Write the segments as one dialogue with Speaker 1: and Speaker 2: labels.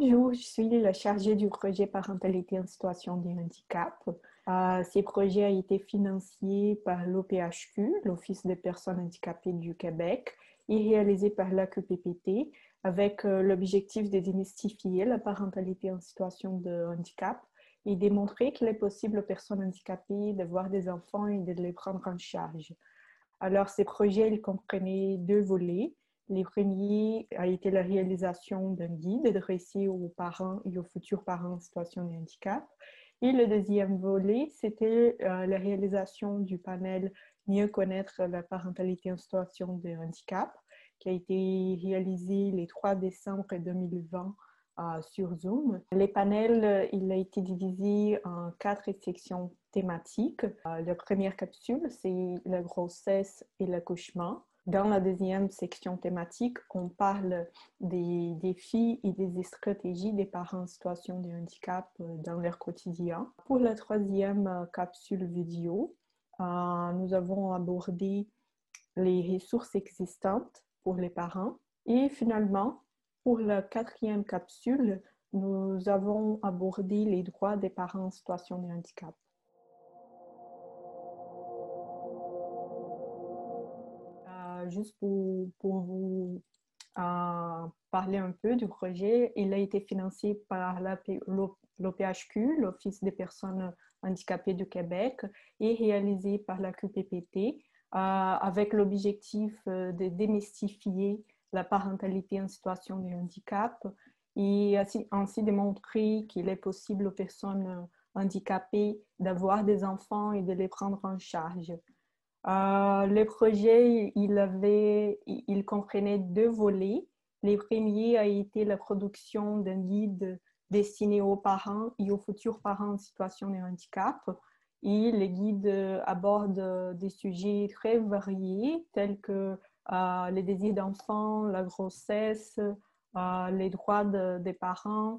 Speaker 1: Bonjour, je suis la chargée du projet Parentalité en situation de handicap. Euh, ce projet a été financé par l'OPHQ, l'Office des personnes handicapées du Québec, et réalisé par l'AQPPT avec euh, l'objectif de démystifier la parentalité en situation de handicap et démontrer qu'il est possible aux personnes handicapées de voir des enfants et de les prendre en charge. Alors, ces projets, ils comprenaient deux volets. Le premier a été la réalisation d'un guide adressé aux parents et aux futurs parents en situation de handicap. Et le deuxième volet, c'était euh, la réalisation du panel Mieux connaître la parentalité en situation de handicap, qui a été réalisé le 3 décembre 2020 euh, sur Zoom. Les panels, il a été divisé en quatre sections thématiques. Euh, la première capsule, c'est la grossesse et l'accouchement. Dans la deuxième section thématique, on parle des défis et des stratégies des parents en situation de handicap euh, dans leur quotidien. Pour la troisième euh, capsule vidéo, euh, nous avons abordé les ressources existantes pour les parents. Et finalement, pour la quatrième capsule, nous avons abordé les droits des parents en situation de handicap. Juste pour, vous euh, parler un peu du projet, il a été financé par l'OPHQ, l'Office des personnes handicapées du Québec, et réalisé par la QPPT euh, avec l'objectif euh, de démystifier la parentalité en situation de handicap et ainsi démontrer qu'il est possible aux personnes handicapées d'avoir des enfants et de les prendre en charge. Euh, le projet, il, avait, il comprenait deux volets. Le premier a été la production d'un guide destiné aux parents et aux futurs parents en situation de handicap. Et le guide aborde des sujets très variés tels que euh, les désirs d'enfants, la grossesse, euh, les droits des parents,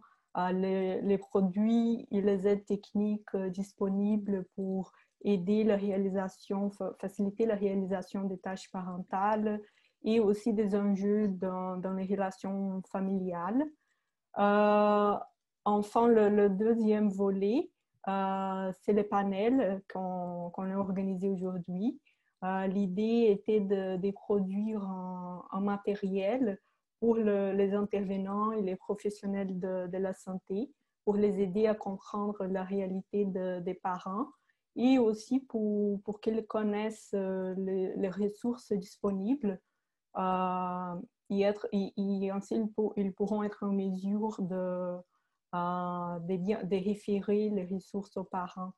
Speaker 1: les, les, produits et les aides techniques disponibles pour aider la réalisation, faciliter la réalisation des tâches parentales et aussi des enjeux dans, dans les relations familiales. Euh, enfin, le, deuxième volet, euh, c'est le panel qu'on a organisé aujourd'hui. Euh, l'idée était de, de produire un, matériel pour les intervenants et les professionnels de, de, la santé pour les aider à comprendre la réalité des parents et aussi pour, pour connaissent euh, les, ressources disponibles euh, et, être, et, ainsi ils, pourront être en mesure de, euh, de, référer les ressources aux parents.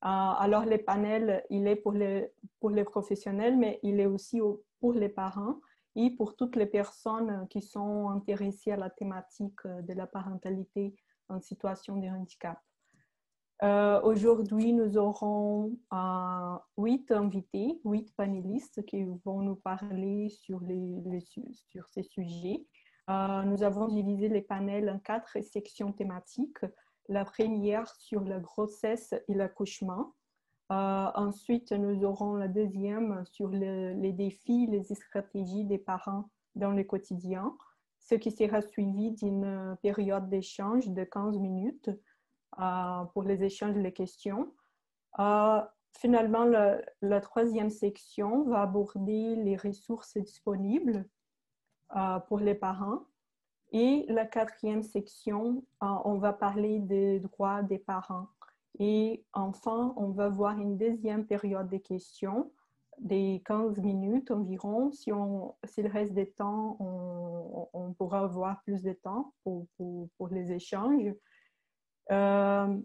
Speaker 1: alors, le panel, il est pour les, pour les professionnels, mais il est aussi pour les parents et pour toutes les personnes qui sont intéressées à la thématique de la parentalité en situation de handicap. Euh, aujourd'hui, nous aurons euh, huit invités, huit panélistes qui vont nous parler sur, ces sujets. Euh, nous avons divisé les panels en quatre sections thématiques. La première sur la grossesse et l'accouchement. ensuite, nous aurons la deuxième sur les défis, les stratégies des parents dans le quotidien, ce qui sera suivi d'une période d'échange de 15 minutes pour les échanges et les questions. Euh, finalement, la troisième section va aborder les ressources disponibles euh, pour les parents. Et la quatrième section, on va parler des droits des parents. Et enfin, on va voir une deuxième période de questions, des 15 minutes environ. Si s'il reste des temps, on, pourra avoir plus de temps pour les échanges. Euh,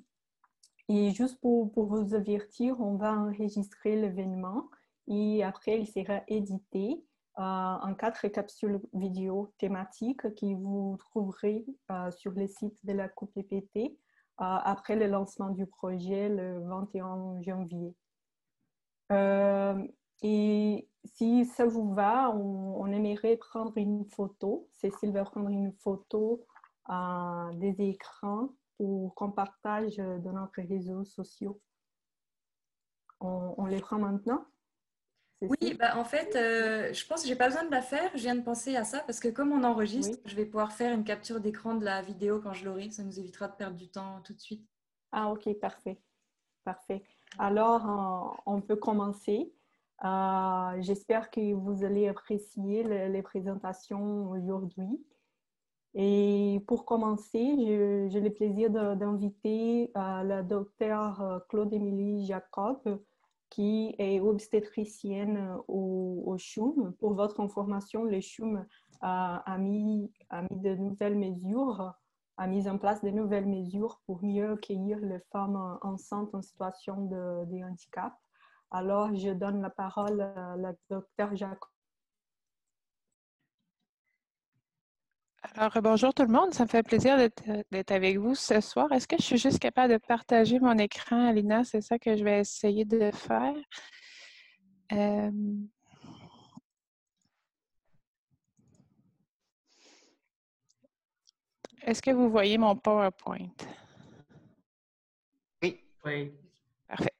Speaker 1: et juste pour, vous avertir, on va enregistrer l'événement et après, il sera édité euh, en quatre capsules vidéo thématiques que vous trouverez euh, sur le site de la COPPT après le lancement du projet le 21 janvier. et si ça vous va, on, aimerait prendre une photo. Cécile va prendre une photo des écrans ou qu'on partage dans notre réseaux sociaux. On, les prend maintenant
Speaker 2: Oui, bah, en fait, euh, je pense que j'ai pas besoin de la faire. Je viens de penser à ça parce que comme on enregistre, je vais pouvoir faire une capture d'écran de la vidéo quand je l'aurai. Ça nous évitera de perdre du temps tout de suite.
Speaker 1: Ah, ok, parfait. Parfait. Alors, on peut commencer. Euh, j'espère que vous allez apprécier les présentations aujourd'hui. Et pour commencer, j'ai le plaisir d'inviter euh, la docteure Claude-Émilie Jacob, qui est obstétricienne au, au, CHUM. Pour votre information, le CHUM a, mis, a mis de nouvelles mesures, a mis en place de nouvelles mesures pour mieux accueillir les femmes enceintes en situation de, de handicap. Alors, je donne la parole à la docteure Jacob.
Speaker 3: Alors, bonjour tout le monde. Ça me fait plaisir d'être avec vous ce soir. Est-ce que je suis juste capable de partager mon écran, Alina? C'est ça que je vais essayer de faire. Euh, est-ce que vous voyez mon PowerPoint?
Speaker 4: Oui. Oui.
Speaker 3: Parfait.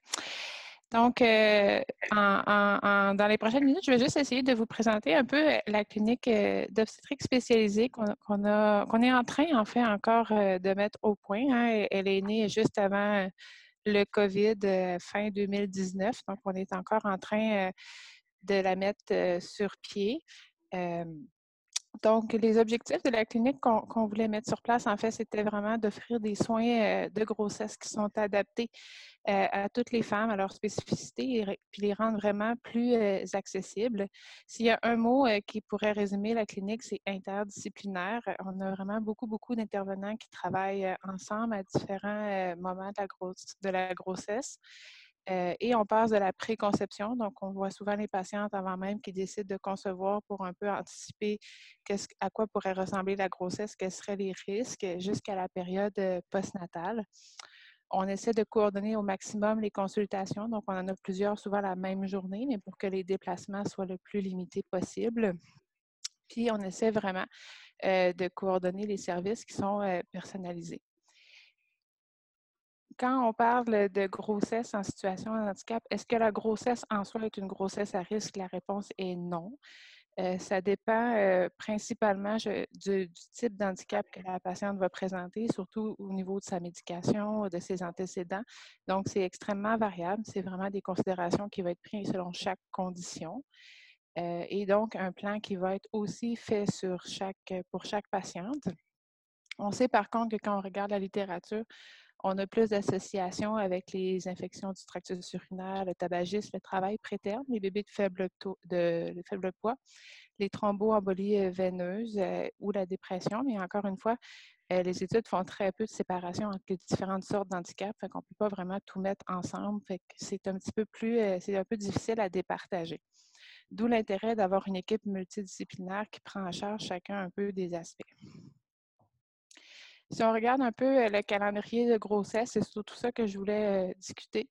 Speaker 3: Donc, euh, dans les prochaines minutes, je vais juste essayer de vous présenter un peu euh, la clinique euh, d'obstétrique spécialisée qu'on est en train, en fait, encore de mettre au point. Hein. Elle est née juste avant le COVID, fin 2019. Donc, on est encore en train de la mettre sur pied. Donc, les objectifs de la clinique qu'on voulait mettre sur place, en fait, c'était vraiment d'offrir des soins de grossesse qui sont adaptés euh, à toutes les femmes, à leur spécificité, et puis les rendre vraiment plus euh, accessibles. S'il y a un mot euh, qui pourrait résumer la clinique, c'est interdisciplinaire. On a vraiment beaucoup, beaucoup d'intervenants qui travaillent ensemble à différents moments de la grossesse. Et on passe de la préconception, donc on voit souvent les patientes avant même qui décident de concevoir pour un peu anticiper à quoi pourrait ressembler la grossesse, quels seraient les risques, jusqu'à la période postnatale on essaie de coordonner au maximum les consultations. Donc, on en a plusieurs, souvent la même journée, mais pour que les déplacements soient le plus limités possible. Puis, on essaie vraiment euh, de coordonner les services qui sont euh, personnalisés. Quand on parle de grossesse en situation de handicap, est-ce que la grossesse en soi est une grossesse à risque? La réponse est non. Euh, ça dépend euh, principalement du, type d'handicap que la patiente va présenter, surtout au niveau de sa médication, de ses antécédents. Donc, c'est extrêmement variable. C'est vraiment des considérations qui vont être prises selon chaque condition. Euh, et donc, un plan qui va être aussi fait pour chaque patiente. On sait par contre que quand on regarde la littérature, on a plus d'associations avec les infections du tractus urinaire, le tabagisme, le travail préterme, les bébés de faible, poids, les thromboembolies euh, veineuses euh, ou la dépression. Mais encore une fois, euh, les études font très peu de séparation entre les différentes sortes d'handicap, fait qu'on ne peut pas vraiment tout mettre ensemble. C'est un petit peu plus, c'est un peu difficile à départager. D'où l'intérêt d'avoir une équipe multidisciplinaire qui prend en charge chacun un peu des aspects. Si on regarde un peu euh, le calendrier de grossesse, c'est surtout ça que je voulais euh, discuter.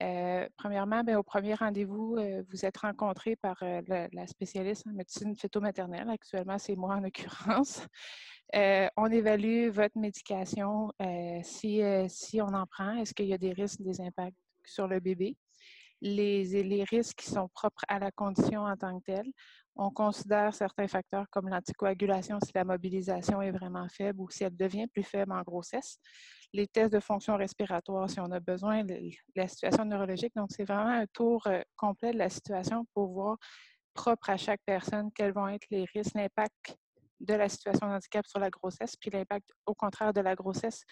Speaker 3: Euh, premièrement, bien, au premier rendez-vous, vous êtes rencontré par la spécialiste en médecine phytomaternelle. Actuellement, c'est moi en l'occurrence. on évalue votre médication, si, si on en prend, est-ce qu'il y a des risques, des impacts sur le bébé? Les, risques qui sont propres à la condition en tant que telle. On considère certains facteurs comme l'anticoagulation si la mobilisation est vraiment faible ou si elle devient plus faible en grossesse. Les tests de fonction respiratoire si on a besoin, la situation neurologique. Donc, c'est vraiment un tour euh, complet de la situation pour voir propre à chaque personne quels vont être les risques, l'impact de la situation de handicap sur la grossesse, puis l'impact au contraire de la grossesse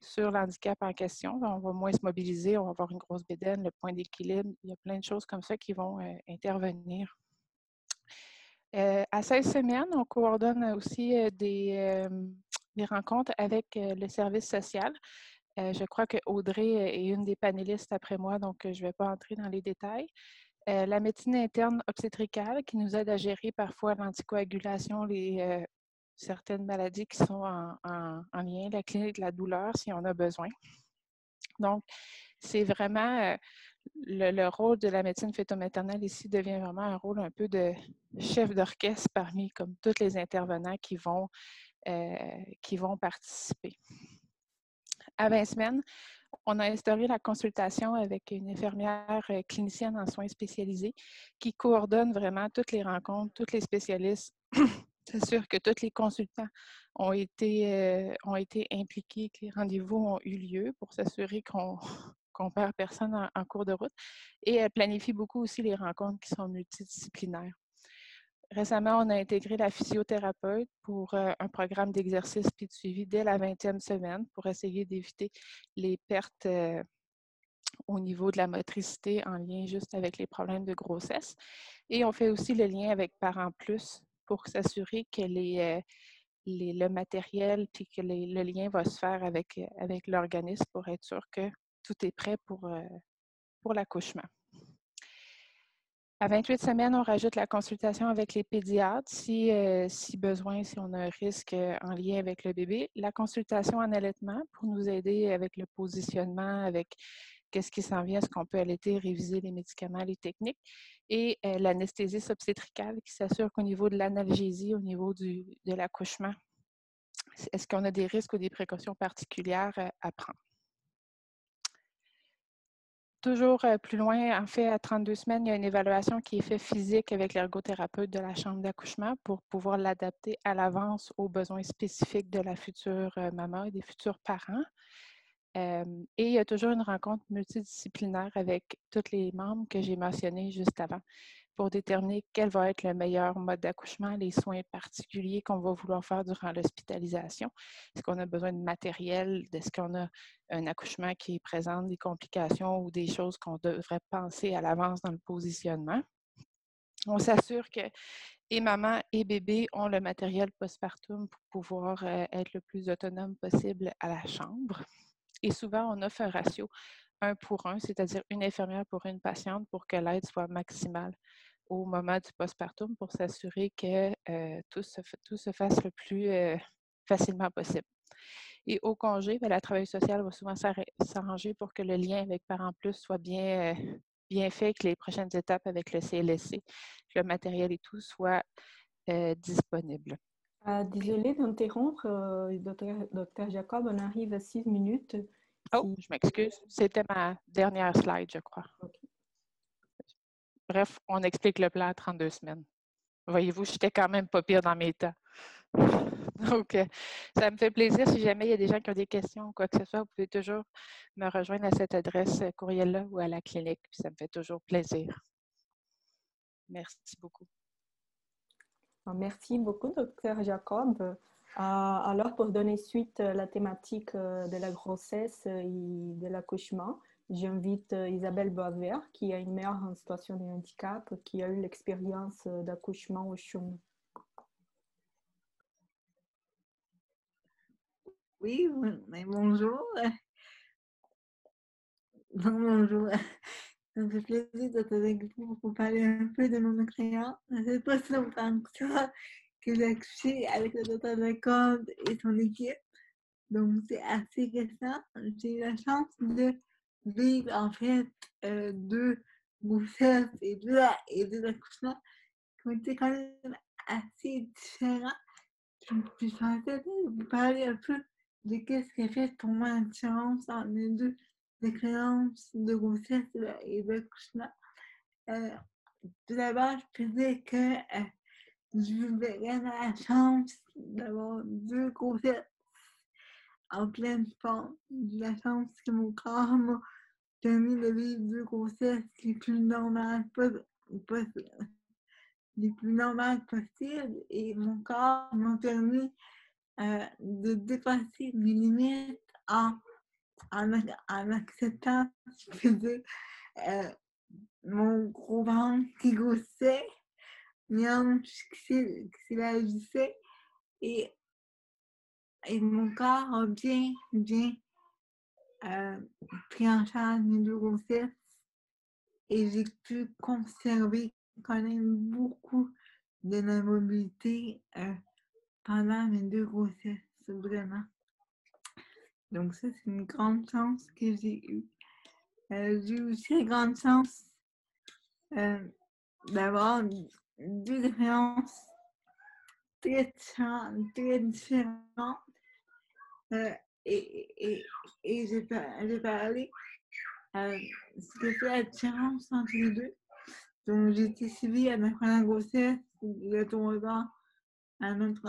Speaker 3: sur l'handicap en question. On va moins se mobiliser, on va avoir une grosse bédaine, le point d'équilibre. Il y a plein de choses comme ça qui vont euh, intervenir. Euh, à 16 semaines, on coordonne aussi euh, des, des, rencontres avec le service social. je crois que Audrey est une des panélistes après moi, donc je ne vais pas entrer dans les détails. la médecine interne obstétricale qui nous aide à gérer parfois l'anticoagulation, les, certaines maladies qui sont en, en, lien, la clinique de la douleur si on a besoin. Donc, c'est vraiment le, rôle de la médecine fœtomaternelle ici devient vraiment un rôle un peu de chef d'orchestre parmi comme tous les intervenants qui vont, euh, qui vont participer. À 20 semaines, on a instauré la consultation avec une infirmière euh, clinicienne en soins spécialisés qui coordonne vraiment toutes les rencontres, tous les spécialistes, s'assure que tous les consultants ont été, euh, impliqués, que les rendez-vous ont eu lieu pour s'assurer qu'on ne perd personne en, cours de route. Et elle planifie beaucoup aussi les rencontres qui sont multidisciplinaires. Récemment, on a intégré la physiothérapeute pour euh, un programme d'exercice puis de suivi dès la 20e semaine pour essayer d'éviter les pertes euh, au niveau de la motricité en lien juste avec les problèmes de grossesse. Et on fait aussi le lien avec Parents Plus pour s'assurer que euh, le matériel puis que le lien va se faire avec, avec l'organisme pour être sûr que tout est prêt pour, pour l'accouchement. À 28 semaines, on rajoute la consultation avec les pédiatres si, euh, besoin, si on a un risque euh, en lien avec le bébé. La consultation en allaitement pour nous aider avec le positionnement, avec qu'est-ce qui s'en vient, est-ce qu'on peut allaiter, réviser les médicaments, les techniques? Et euh, l'anesthésie obstétricale qui s'assure qu'au niveau de l'analgésie, au niveau du, de l'accouchement, est-ce qu'on a des risques ou des précautions particulières à prendre? Toujours euh, plus loin, en fait, à 32 semaines, il y a une évaluation qui est faite physique avec l'ergothérapeute de la chambre d'accouchement pour pouvoir l'adapter à l'avance aux besoins spécifiques de la future euh, maman et des futurs parents. Et il y a toujours une rencontre multidisciplinaire avec tous les membres que j'ai mentionnés juste avant pour déterminer quel va être le meilleur mode d'accouchement, les soins particuliers qu'on va vouloir faire durant l'hospitalisation. Est-ce qu'on a besoin de matériel? Est-ce qu'on a un accouchement qui présente des complications ou des choses qu'on devrait penser à l'avance dans le positionnement? On s'assure que et maman et bébé ont le matériel postpartum pour pouvoir être le plus autonome possible à la chambre. Et souvent, on offre un ratio un pour un, c'est-à-dire une infirmière pour une patiente pour que l'aide soit maximale au moment du postpartum pour s'assurer que euh, tout, se, fasse le plus euh, facilement possible. Et au congé, ben, la travailleuse sociale va souvent s'arranger pour que le lien avec Parents Plus soit bien, euh, bien fait, que les prochaines étapes avec le CLSC, le matériel et tout soit disponible.
Speaker 1: Ah, désolée d'interrompre, docteur, Jacob, on arrive à six minutes.
Speaker 3: Oh, je m'excuse. C'était ma dernière slide, je crois. Bref, on explique le plan à 32 semaines. Voyez-vous, j'étais quand même pas pire dans mes temps. Donc, euh, ça me fait plaisir. Si jamais il y a des gens qui ont des questions ou quoi que ce soit, vous pouvez toujours me rejoindre à cette adresse euh, courriel-là ou à la clinique. ça me fait toujours plaisir. Merci beaucoup.
Speaker 1: Merci beaucoup, docteur Jacob. Euh, alors, pour donner suite à la thématique de la grossesse et de l'accouchement, J'invite euh, Isabelle Boisvert, qui est une mère en situation de handicap, qui a eu l'expérience euh, d'accouchement au CHUM.
Speaker 4: Oui, bonjour. bonjour. Ça me fait plaisir d'être avec vous pour parler un peu de mon expérience. C'est pas si que ça que j'ai accouché avec le docteur Lacoste et son équipe. Donc, c'est assez récent. J'ai eu la chance de vivre en fait euh, deux grossesses et deux, et deux accouchements qui ont été quand même assez différents. Je suis en train de vous parler un peu de qu'est-ce qui a fait pour moi la différence entre les deux expériences de grossesse et d'accouchement. Euh, tout d'abord, je dire que euh, je la chance d'avoir deux grossesses en pleine forme. La chance que mon corps m'a permis de vivre deux grossesses les plus normales, les plus normales possibles et mon corps m'a permis euh, de dépasser mes limites en, en, en acceptant, euh, mon gros ventre qui mes hanches qui s'élargissaient et, et mon corps a bien, bien euh, pris en charge mes deux grossesses et j'ai pu conserver quand même beaucoup de ma mobilité euh, pendant mes deux grossesses, vraiment. Donc ça, c'est une grande chance que j'ai eue. Euh, j'ai eu aussi une grande chance d'avoir deux expériences très, très différentes et, et, j'ai parlé euh, ce que fait la différence entre les deux. Donc, j'ai été suivie à ma première grossesse, trois ans, à notre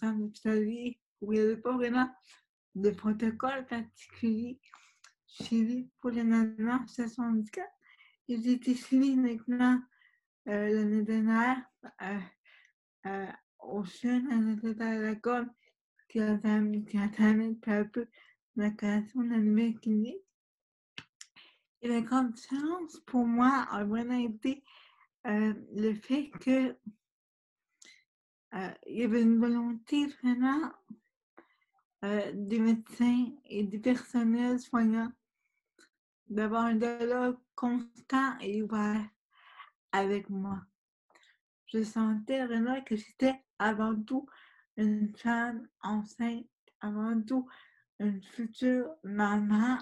Speaker 4: centre hospitalier où il n'y avait pas vraiment de protocole particulier suivi pour les nanas en situation handicap. Et j'ai été suivie maintenant euh, l'année dernière euh, euh, au sein de l'école qui a entamé peu à peu la création de la nouvelle clinique. Et la grande chance pour moi a vraiment été le fait que il y avait une volonté vraiment des médecins et du personnel soignant d'avoir un dialogue constant et ouvert avec moi. Je sentais vraiment que j'étais avant tout une femme enceinte, avant tout une future maman,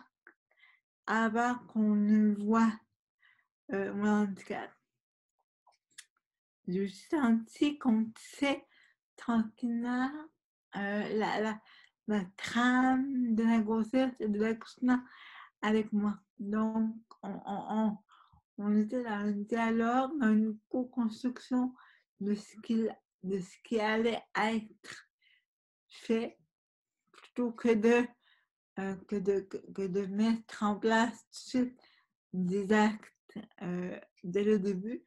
Speaker 4: avant qu'on ne voit euh, mon handicap. J'ai senti qu'on sait tranquillement euh, la, la, trame de la grossesse et de l'accouchement avec moi. Donc, on, on, on, était dans un dialogue, dans une co-construction de ce qui allait être fait plutôt que de, euh, que de, que, de mettre en place des actes euh, dès le début.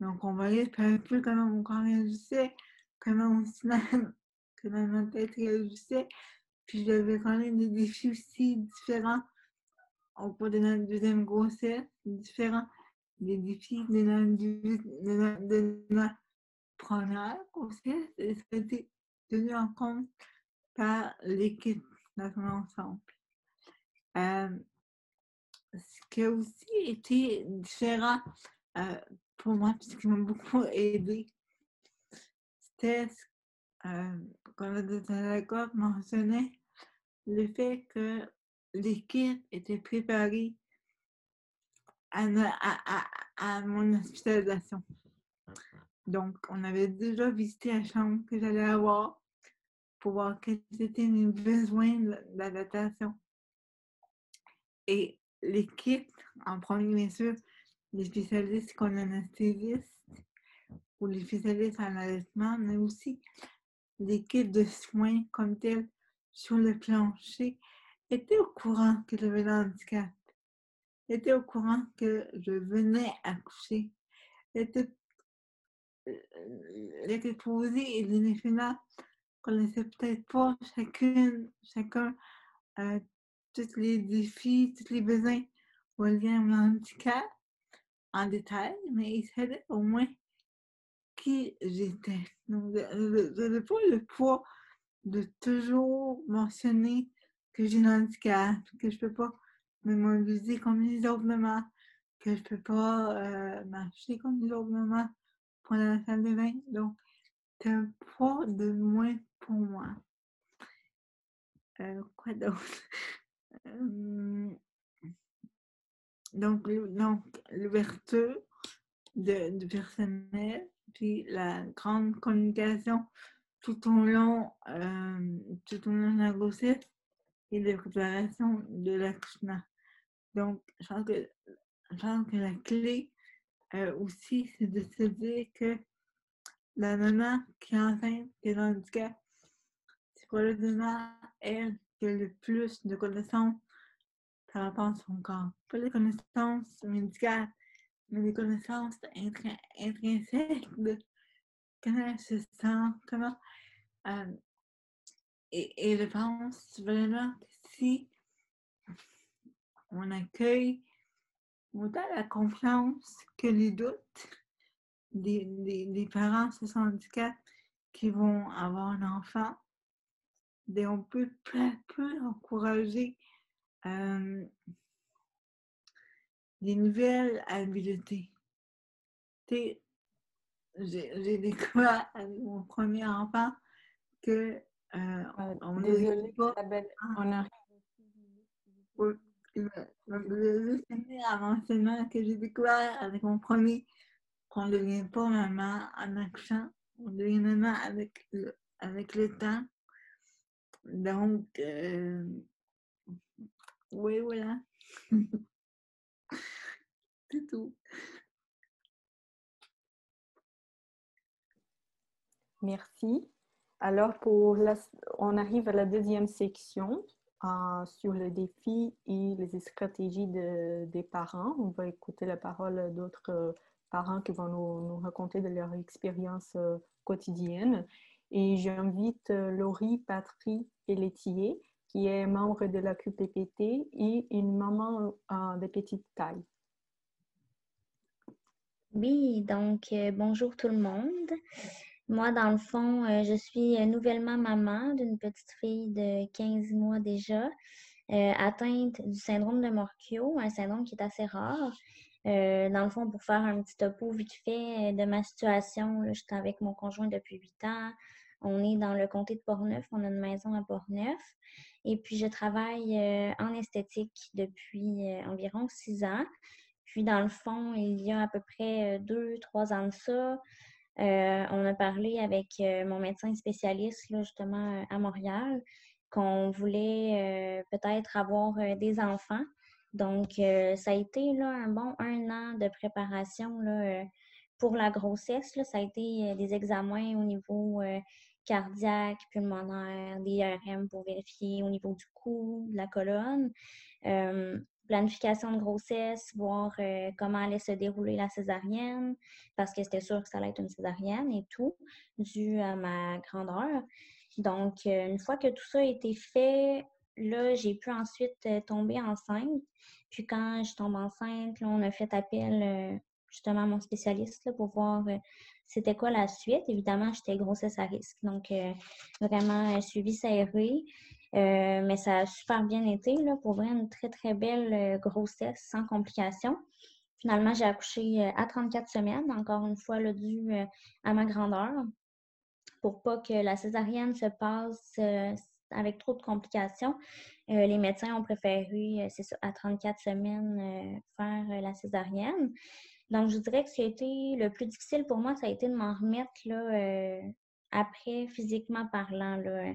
Speaker 4: Donc, on voyait un peu comment mon corps réagissait, comment mon comment ma tête réagissait. Puis, j'avais quand même des défis aussi différents au cours de notre deuxième grossesse, différents des défis de notre, de première grossesse et ça a été tenu en compte par l'équipe dans son ensemble. Euh, ce qui a aussi été différent euh, pour moi, puisqu'il m'a beaucoup aidé, c'était, euh, comme mentionnait, le fait que l'équipe était préparée à, mon hospitalisation. Donc, on avait déjà visité la chambre que j'allais avoir pour voir quels étaient mes besoins d'adaptation. Et l'équipe, en premier bien sûr, les spécialistes comme anesthésiste ou les spécialistes en allaitement, mais aussi l'équipe de soins comme telle sur le plancher, était au courant que j'avais l'handicap, était au courant que je venais accoucher, était les déposés et les qu'on connaissaient peut-être pas chacune, chacun, euh, tous les défis, tous les besoins reliés à mon handicap en détail, mais ils savaient au moins qui j'étais. Donc, je n'avais pas le poids de toujours mentionner que j'ai un handicap, que je ne peux pas me mobiliser comme les autres mamans, que je ne peux pas euh, marcher comme les autres mamans, pour la salle de bain. Donc, c'est un poids de moins pour moi. Euh, quoi d'autre? donc, l'ouverture du personnel, puis la grande communication tout au long, euh, tout au long de la et la préparation de l'accouchement. Donc, je pense que, je pense que la clé euh, aussi, c'est de se dire que la maman qui est enceinte, qui est handicap, c'est probablement elle qui a le plus de connaissances par rapport à son corps. Pas les connaissances médicales, mais les connaissances intrinsèques de comment elle se sent, comment. Euh, et, et je pense vraiment que si on accueille autant la confiance que les doutes des, des, parents ce handicap qui vont avoir un enfant, ben, on peut peu à peu encourager euh, des nouvelles habiletés. J'ai découvert avec mon premier enfant que euh, on,
Speaker 1: on Désolée, Isabelle, on arrive
Speaker 4: le avancement que j'ai découvert avec mon premier, qu'on ne devient pas maman en accouchant, on devient maman avec le, avec le temps. Donc, euh, Oui, voilà.
Speaker 1: Merci. Alors, pour on arrive à la deuxième section euh, sur les défis et les stratégies des parents. On va écouter la parole d'autres euh, parents qui vont nous, raconter de leur expérience euh, quotidienne. Et j'invite Laurie, Patrie Pelletier, qui est membre de la QPPT et une maman de petite taille.
Speaker 5: Oui, donc bonjour tout le monde. Moi, dans le fond, euh, je suis euh, nouvellement maman d'une petite fille de 15 mois déjà, euh, atteinte du syndrome de Morquio, un syndrome qui est assez rare. dans le fond, pour faire un petit topo vite fait de ma situation, je suis avec mon conjoint depuis 8 ans. On est dans le comté de Portneuf, on a une maison à Portneuf. Et puis, je travaille en esthétique depuis environ 6 ans. Puis, dans le fond, il y a à peu près 2-3 ans de ça, euh, on a parlé avec euh, mon médecin spécialiste, là, justement, euh, à Montréal, qu'on voulait peut-être avoir des enfants. Donc, ça a été là, un bon un an de préparation là, pour la grossesse. Ça a été des examens au niveau cardiaque, pulmonaire, des IRM pour vérifier au niveau du cou, de la colonne planification de grossesse, voir euh, comment allait se dérouler la césarienne, parce que c'était sûr que ça allait être une césarienne et tout, dû à ma grandeur. Donc, euh, une fois que tout ça a été fait, là, j'ai pu ensuite euh, tomber enceinte. Puis quand je tombe enceinte, là, on a fait appel justement à mon spécialiste pour voir c'était quoi la suite. Évidemment, j'étais grossesse à risque. Donc, vraiment suivi serré. Euh, mais ça a super bien été, là, pour vrai, une très, très belle euh, grossesse sans complications. Finalement, j'ai accouché euh, à 34 semaines, encore une fois, là, dû à ma grandeur, pour pas que la césarienne se passe avec trop de complications. les médecins ont préféré, c'est ça, à 34 semaines, faire la césarienne. Donc, je dirais que ce qui a été le plus difficile pour moi, ça a été de m'en remettre là, après, physiquement parlant. Là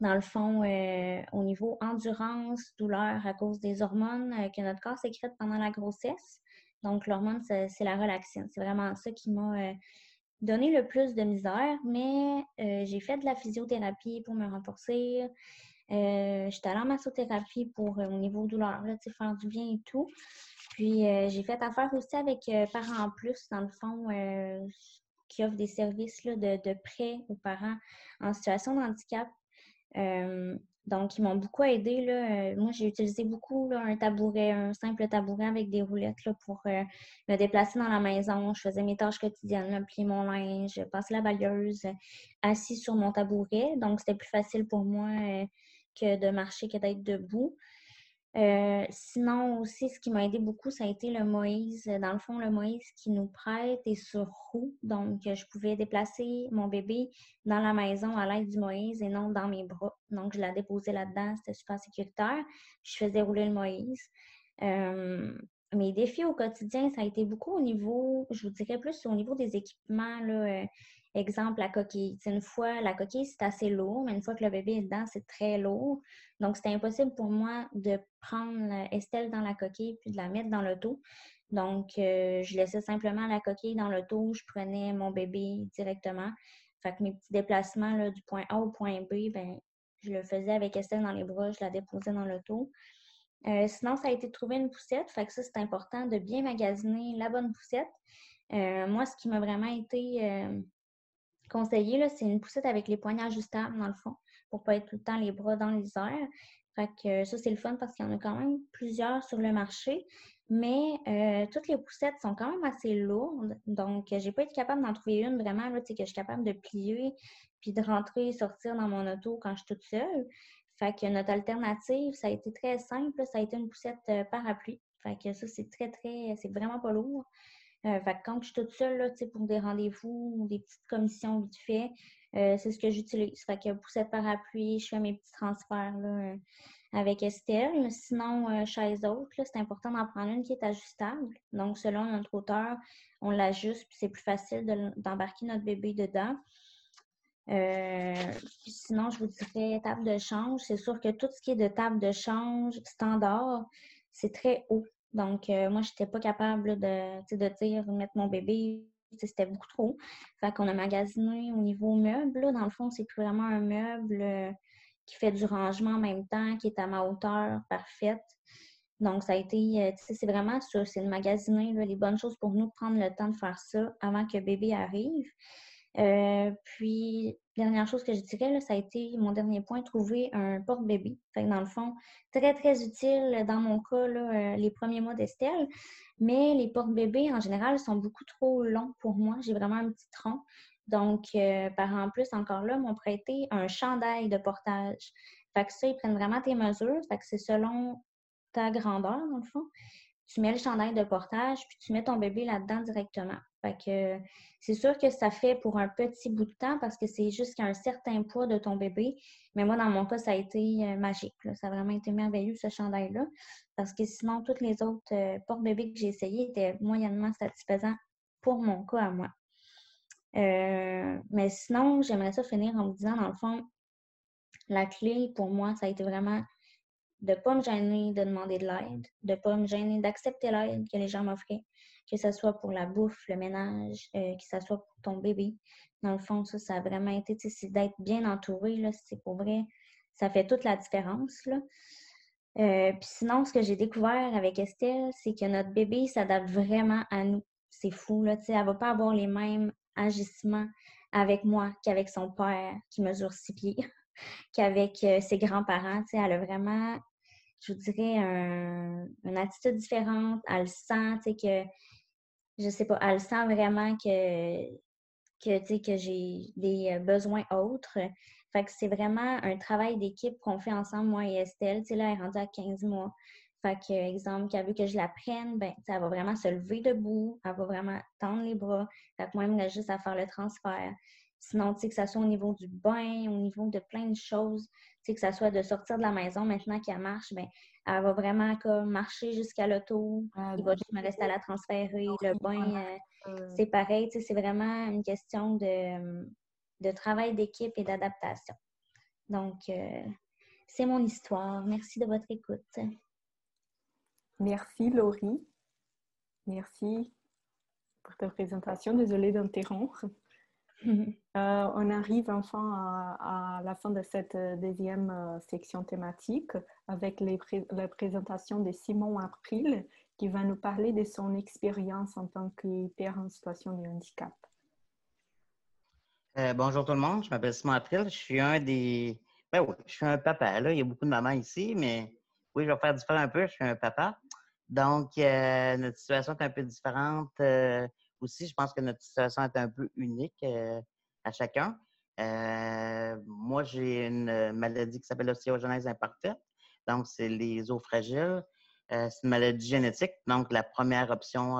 Speaker 5: dans le fond, euh, au niveau endurance, douleur à cause des hormones euh, que notre corps sécrète pendant la grossesse. Donc, l'hormone, c'est la relaxine. C'est vraiment ça qui m'a euh, donné le plus de misère. Mais j'ai fait de la physiothérapie pour me renforcer. J'étais allée en massothérapie pour, au niveau douleur, là, faire du bien et tout. Puis, j'ai fait affaire aussi avec Parents Plus, dans le fond, qui offre des services là, de, de prêt aux parents en situation de handicap donc, ils m'ont beaucoup aidé. Là. Moi, j'ai utilisé beaucoup un tabouret, un simple tabouret avec des roulettes là, pour me déplacer dans la maison. Je faisais mes tâches quotidiennes, plier mon linge, passer la balieuse, assis sur mon tabouret. Donc, c'était plus facile pour moi que de marcher que d'être debout. Euh, sinon, aussi, ce qui m'a aidé beaucoup, ça a été le Moïse. Dans le fond, le Moïse qui nous prête est sur roue. Donc, je pouvais déplacer mon bébé dans la maison à l'aide du Moïse et non dans mes bras. Donc, je la déposais là-dedans. C'était super sécuritaire. Je faisais rouler le Moïse. Euh, mes défis au quotidien, ça a été beaucoup au niveau, je vous dirais plus au niveau des équipements. Euh, Exemple, la coquille. une fois, la coquille, c'est assez lourd, mais une fois que le bébé est dedans, c'est très lourd. Donc, c'était impossible pour moi de prendre Estelle dans la coquille puis de la mettre dans l'auto. Donc, euh, je laissais simplement la coquille dans l'auto, je prenais mon bébé directement. Fait que mes petits déplacements du point A au point B, ben, je le faisais avec Estelle dans les bras, je la déposais dans l'auto. Euh, sinon, ça a été de trouver une poussette. Fait que ça, c'est important de bien magasiner la bonne poussette. Euh, moi, ce qui m'a vraiment été conseillé, c'est une poussette avec les poignets ajustables, dans le fond, pour ne pas être tout le temps les bras dans les airs. Fait que ça, c'est le fun parce qu'il y en a quand même plusieurs sur le marché. Mais euh, toutes les poussettes sont quand même assez lourdes. Donc, j'ai pas été capable d'en trouver une vraiment là, que je suis capable de plier puis de rentrer et sortir dans mon auto quand je suis toute seule. Fait que notre alternative, ça a été très simple. Ça a été une poussette euh, parapluie. Fait que ça, c'est très, très, c'est vraiment pas lourd. Euh, fait que quand je suis toute seule là, pour des rendez-vous ou des petites commissions vite fait, euh, c'est ce que j'utilise. Fait que poussette parapluie, je fais mes petits transferts là, euh, avec Estelle. Sinon, chez les autres, c'est important d'en prendre une qui est ajustable. Donc, selon notre hauteur, on l'ajuste, puis c'est plus facile d'embarquer notre bébé dedans. Sinon, je vous dirais table de change. C'est sûr que tout ce qui est de table de change standard, c'est très haut. Donc, moi, je n'étais pas capable de, de dire mettre mon bébé c'était beaucoup trop. Fait qu'on a magasiné au niveau meuble. Dans le fond, c'est vraiment un meuble euh, qui fait du rangement en même temps, qui est à ma hauteur parfaite. Donc, ça a été, euh, c'est vraiment ça, c'est de magasiner les bonnes choses pour nous, prendre le temps de faire ça avant que bébé arrive. Euh, puis, dernière chose que je dirais, ça a été mon dernier point, trouver un porte-bébé. dans le fond, très, très utile dans mon cas, les premiers mois d'Estelle. Mais les porte-bébés, en général, sont beaucoup trop longs pour moi. J'ai vraiment un petit tronc. Donc, euh, par en plus, encore là, m'ont prêté un chandail de portage. Fait que ça, ils prennent vraiment tes mesures. Fait que c'est selon ta grandeur, dans le fond. Tu mets le chandail de portage, puis tu mets ton bébé là-dedans directement. C'est sûr que ça fait pour un petit bout de temps parce que c'est jusqu'à un certain poids de ton bébé. Mais moi, dans mon cas, ça a été euh, magique. Ça a vraiment été merveilleux, ce chandail-là. Parce que sinon, toutes les autres euh, porte-bébés que j'ai essayés étaient moyennement satisfaisants pour mon cas à moi. Euh, mais sinon, j'aimerais ça finir en vous disant, dans le fond, la clé pour moi, ça a été vraiment de ne pas me gêner de demander de l'aide, de ne pas me gêner d'accepter l'aide que les gens m'offraient, que ce soit pour la bouffe, le ménage, euh, que ce soit pour ton bébé. Dans le fond, ça, ça a vraiment été, c'est d'être bien entouré, c'est pour vrai, ça fait toute la différence. Là. Euh, puis sinon, ce que j'ai découvert avec Estelle, c'est que notre bébé s'adapte vraiment à nous. C'est fou, là, tu sais, elle va pas avoir les mêmes agissements avec moi qu'avec son père qui mesure six pieds, qu'avec euh, ses grands-parents. Tu sais, elle a vraiment, je vous dirais, une attitude différente. Elle le sent, que, je sais pas, elle sent vraiment que, que, que j'ai des euh, besoins autres. Fait que c'est vraiment un travail d'équipe qu'on fait ensemble, moi et Estelle. Là, elle est rendue à 15 mois. Fait que, exemple, qu'elle veut que je la prenne, ben, elle va vraiment se lever debout, elle va vraiment tendre les bras. Fait que moi, il me juste à faire le transfert. Sinon, tu sais, que ça soit au niveau du bain, au niveau de plein de choses, tu sais, que ça soit de sortir de la maison maintenant qu'elle marche, ben, elle va vraiment comme marcher jusqu'à l'auto. Ah, il va juste me rester à la transférer. Le bain, euh, euh. c'est pareil, c'est vraiment une question de de travail d'équipe et d'adaptation. Donc, euh, c'est mon histoire. Merci de votre écoute.
Speaker 1: Merci, Laurie. Merci pour ta présentation. Désolée d'interrompre. Euh, on arrive enfin à, la fin de cette deuxième euh, section thématique avec la présentation de Simon April qui va nous parler de son expérience en tant que père en situation de handicap.
Speaker 6: Euh, bonjour tout le monde, je m'appelle Simon April. Je suis un des. Ben oui, je suis un papa. Là. Il y a beaucoup de mamans ici, mais oui, je vais faire différent un peu. Je suis un papa. Donc, euh, notre situation est un peu différente. Euh, aussi, je pense que notre situation est un peu unique à chacun. moi, j'ai une maladie qui s'appelle l'ostéogenèse imparfaite. Donc, c'est les os fragiles. c'est une maladie génétique. Donc, la première option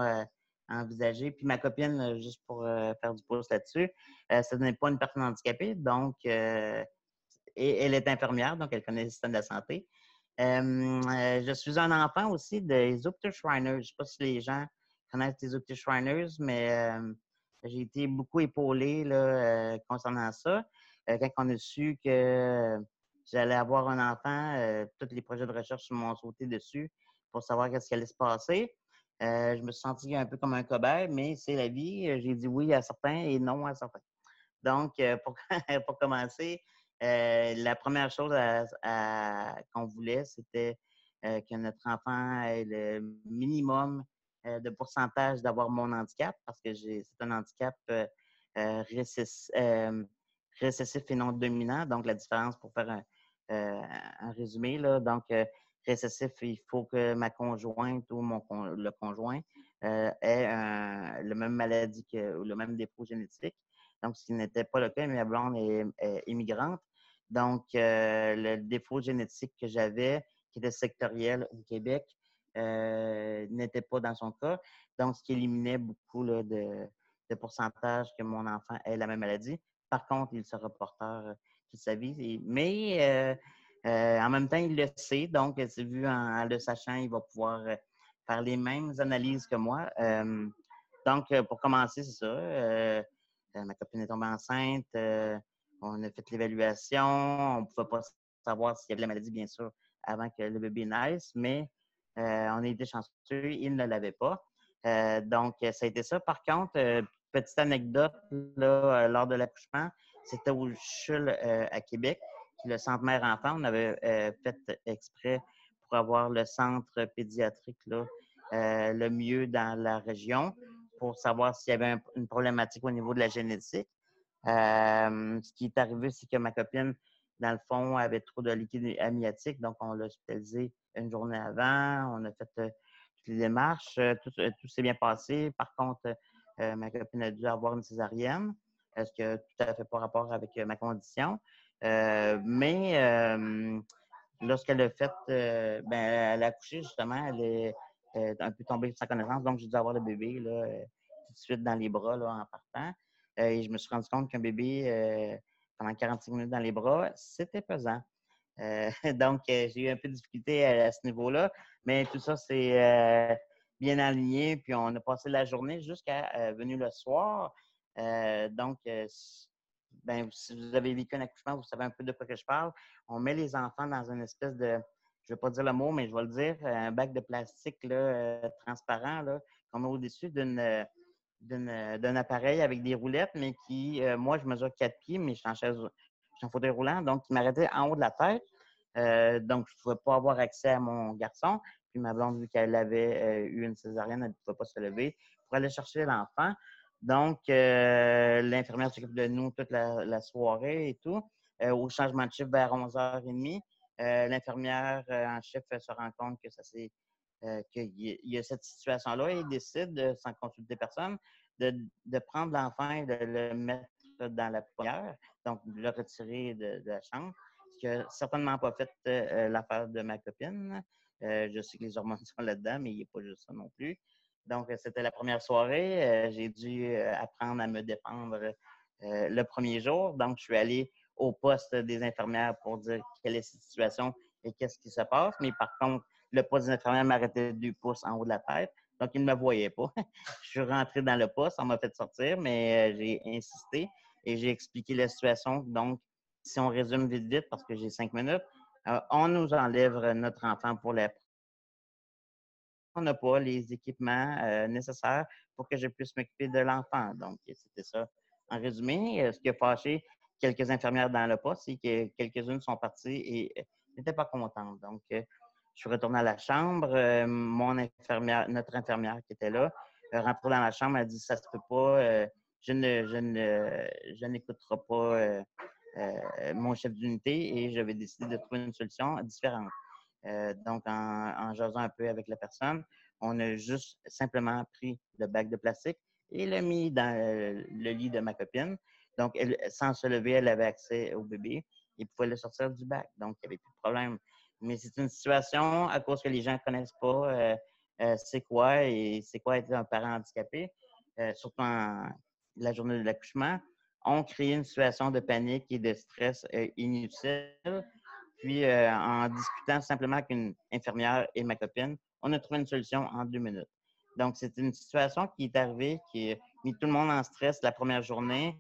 Speaker 6: envisager. Puis ma copine, euh, juste pour euh, faire du pouce là-dessus, euh, ce n'est pas une personne handicapée, donc et elle est infirmière, donc elle connaît le système de la santé. je suis un enfant aussi des Shriners. Je ne sais pas si les gens connaissent les Shriners, mais j'ai été beaucoup épaulé là, concernant ça. quand on a su que j'allais avoir un enfant, tous les projets de recherche m'ont sauté dessus pour savoir qu'est-ce qui allait se passer. Euh, je me suis senti un peu comme un cobaye, mais c'est la vie. Euh, j'ai dit oui à certains et non à certains. Donc, euh, pour commencer, la première chose qu'on voulait, c'était que notre enfant ait le minimum de pourcentage d'avoir mon handicap, parce que c'est un handicap récessif, et non dominant. Donc, la différence, pour faire un, un résumé, là, donc récessif, il faut que ma conjointe ou mon le conjoint euh, ait le même maladie que, ou le même défaut génétique. Donc, ce qui n'était pas le cas, ma blonde est, immigrante. Donc, euh, le défaut génétique que j'avais, qui était sectoriel au Québec, euh, n'était pas dans son cas. Donc, ce qui éliminait beaucoup de, de, pourcentage que mon enfant ait la même maladie. Par contre, il sera porteur toute sa vie. Mais euh, en même temps, il le sait, donc, vu en, le sachant, il va pouvoir euh, faire les mêmes analyses que moi. Euh, donc, pour commencer, c'est ça. ma copine est tombée enceinte. on a fait l'évaluation. On ne pouvait pas savoir s'il y avait la maladie, bien sûr, avant que le bébé naisse, mais on a été chanceux, il ne l'avait pas. donc, ça a été ça. Par contre, petite anecdote, là, lors de l'accouchement, c'était au CHUL à Québec, le centre mère-enfant. On avait fait exprès pour avoir le centre pédiatrique là, le mieux dans la région pour savoir s'il y avait une problématique au niveau de la génétique. ce qui est arrivé, c'est que ma copine, dans le fond, avait trop de liquide amniotique, donc on l'a hospitalisé une journée avant. On a fait toutes les démarches. tout, s'est bien passé. Par contre, ma copine a dû avoir une césarienne, ce qui n'a tout à fait pas rapport avec ma condition. mais lorsqu'elle a fait, ben, elle a accouché justement, elle est un peu tombée de sa connaissance, donc j'ai dû avoir le bébé là, tout de suite dans les bras là, en partant. et je me suis rendu compte qu'un bébé pendant 45 minutes dans les bras, c'était pesant. donc, j'ai eu un peu de difficulté à, ce niveau-là, mais tout ça, c'est bien aligné. Puis, on a passé la journée jusqu'à venir le soir. donc, ben, si vous avez vécu un accouchement, vous savez un peu de quoi que je parle. On met les enfants dans une espèce de, je ne vais pas dire le mot, mais je vais le dire, un bac de plastique transparent qu'on met au-dessus d'une d'un appareil avec des roulettes, mais qui, euh, moi, je mesure quatre pieds, mais je suis en chaise, en fauteuil roulant, donc il m'arrêtait en haut de la tête. Euh, donc, je ne pouvais pas avoir accès à mon garçon. Puis ma blonde, vu qu'elle avait euh, eu une césarienne, elle ne pouvait pas se lever pour aller chercher l'enfant. Donc, l'infirmière s'occupe de nous toute la, soirée et tout. au changement de chiffre vers 11h30, l'infirmière en chef se rend compte que ça euh, qu'il y, a cette situation-là et décide, sans consulter personne, de, prendre l'enfant et de le mettre dans la première, donc le retirer de, la chambre, ce qui n'a certainement pas fait euh, l'affaire de ma copine. Euh, je sais que les hormones sont là-dedans, mais il n'est pas juste ça non plus. Donc, c'était la première soirée. J'ai dû apprendre à me défendre le premier jour. Donc, je suis allé au poste des infirmières pour dire quelle est cette situation et qu'est-ce qui se passe. Mais par contre, le poste d'infirmière m'arrêtait du pouce en haut de la tête. Donc, il ne me voyait pas. je suis rentré dans le poste, on m'a fait sortir, mais euh, j'ai insisté et j'ai expliqué la situation. Donc, si on résume vite, vite, parce que j'ai cinq minutes, euh, on nous enlève notre enfant pour la on n'a pas les équipements euh, nécessaires pour que je puisse m'occuper de l'enfant. Donc, c'était ça. En résumé, ce qui a fâché quelques infirmières dans le poste, c'est que quelques-unes sont parties et n'étaient pas contentes. Donc, je suis retourné à la chambre. Euh, mon infirmière, notre infirmière qui était là, euh, rentrée dans la chambre, elle dit Ça se peut pas, euh, je ne, je ne, je n'écouterai pas mon chef d'unité et je vais décider de trouver une solution différente. donc, en, en jasant un peu avec la personne, on a juste simplement pris le bac de plastique et l'a mis dans le lit de ma copine. Donc, sans se lever, elle avait accès au bébé et pouvait le sortir du bac. Donc, il n'y avait plus de problème. Mais c'est une situation à cause que les gens ne connaissent pas euh, euh, c'est quoi et c'est quoi être un parent handicapé, euh, surtout en la journée de l'accouchement. On crée une situation de panique et de stress inutile. Puis, en discutant simplement avec une infirmière et ma copine, on a trouvé une solution en deux minutes. Donc, c'est une situation qui est arrivée, qui a mis tout le monde en stress la première journée,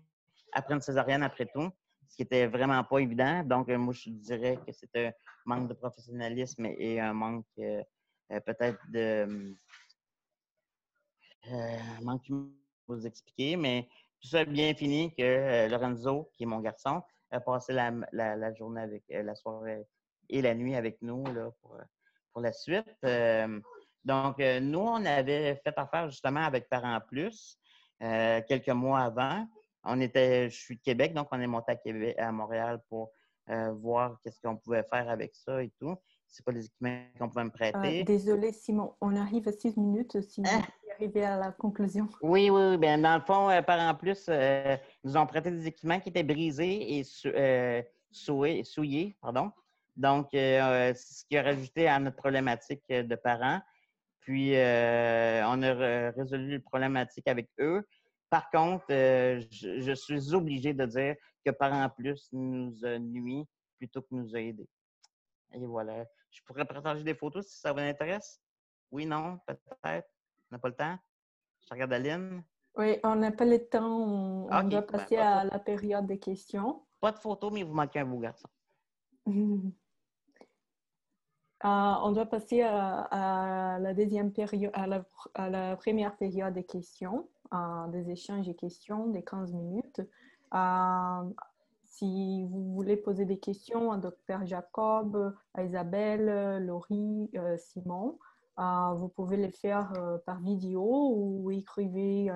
Speaker 6: après une césarienne, après tout ce qui était vraiment pas évident. Donc, euh, moi, je dirais que c'est un manque de professionnalisme et un manque euh, euh, peut-être de. manque vous expliquer, mais tout ça est bien fini que Lorenzo, qui est mon garçon, a passé la, journée avec la soirée et la nuit avec nous là, pour, pour la suite. donc, nous, on avait fait affaire justement avec Parents Plus quelques mois avant. On était, je suis de Québec, donc on est monté à, Québec, à Montréal pour euh, voir qu'est-ce qu'on pouvait faire avec ça et tout. C'est pas les équipements qu'on pouvait me prêter.
Speaker 1: Euh, désolée, Simon, on arrive à six minutes si arrivez à la conclusion.
Speaker 6: Oui, oui, oui. Bien, dans le fond, euh, par en plus, ils nous ont prêté des équipements qui étaient brisés et souillés, souillés, pardon. Donc, ce qui a rajouté à notre problématique de parents. Puis, on a résolu le problématique avec eux. Par contre, euh, je, suis obligé de dire que Parents Plus nous a nuit plutôt que nous a aidés. Et voilà. Je pourrais partager des photos si ça vous intéresse? Oui, non, peut-être? On n'a pas le temps? Je regarde Aline.
Speaker 1: Oui, on n'a pas le temps. On, doit passer
Speaker 6: ben,
Speaker 1: à la période des questions.
Speaker 6: Pas de photo, mais vous manquez un beau garçon.
Speaker 1: Euh, on doit passer à, la deuxième période, à la, première période des questions, euh, des échanges et questions des 15 minutes. Euh, si vous voulez poser des questions à Dr Jacob, à Isabelle, Laurie, Simon, vous pouvez les faire par vidéo ou écrivez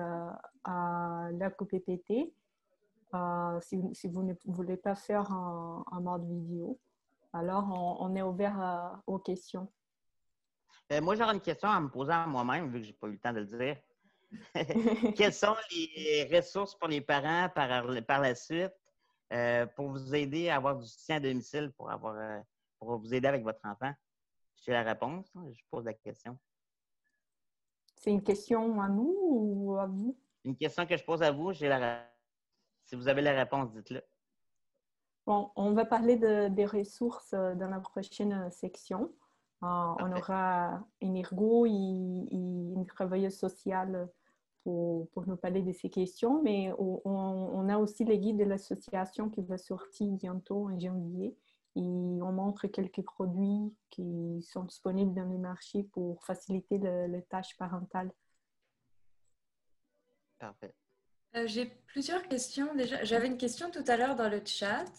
Speaker 1: à l'ACOPPT si, si, vous ne voulez pas faire un mode vidéo. Alors, on, est ouvert aux questions.
Speaker 6: Euh, moi, j'aurais une question à me poser à moi-même, vu que je n'ai pas eu le temps de le dire. Quelles sont les ressources pour les parents par, la suite euh, pour vous aider à avoir du soutien à domicile pour, avoir, euh, pour vous aider avec votre enfant? J'ai la réponse. Hein, je pose la question.
Speaker 1: C'est une question à nous ou à vous?
Speaker 6: Une question que je pose à vous. J'ai la... Si vous avez la réponse, dites-le
Speaker 1: on va parler des ressources euh, dans la prochaine euh, section. Euh, on aura une ergo et, une travailleuse sociale pour, nous parler de ces questions, mais on, a aussi le guide de l'association qui va sortir bientôt en janvier. Et on montre quelques produits qui sont disponibles dans le marché pour faciliter les tâches parentales.
Speaker 6: Parfait.
Speaker 2: J'ai plusieurs questions déjà. J'avais une question tout à l'heure dans le chat.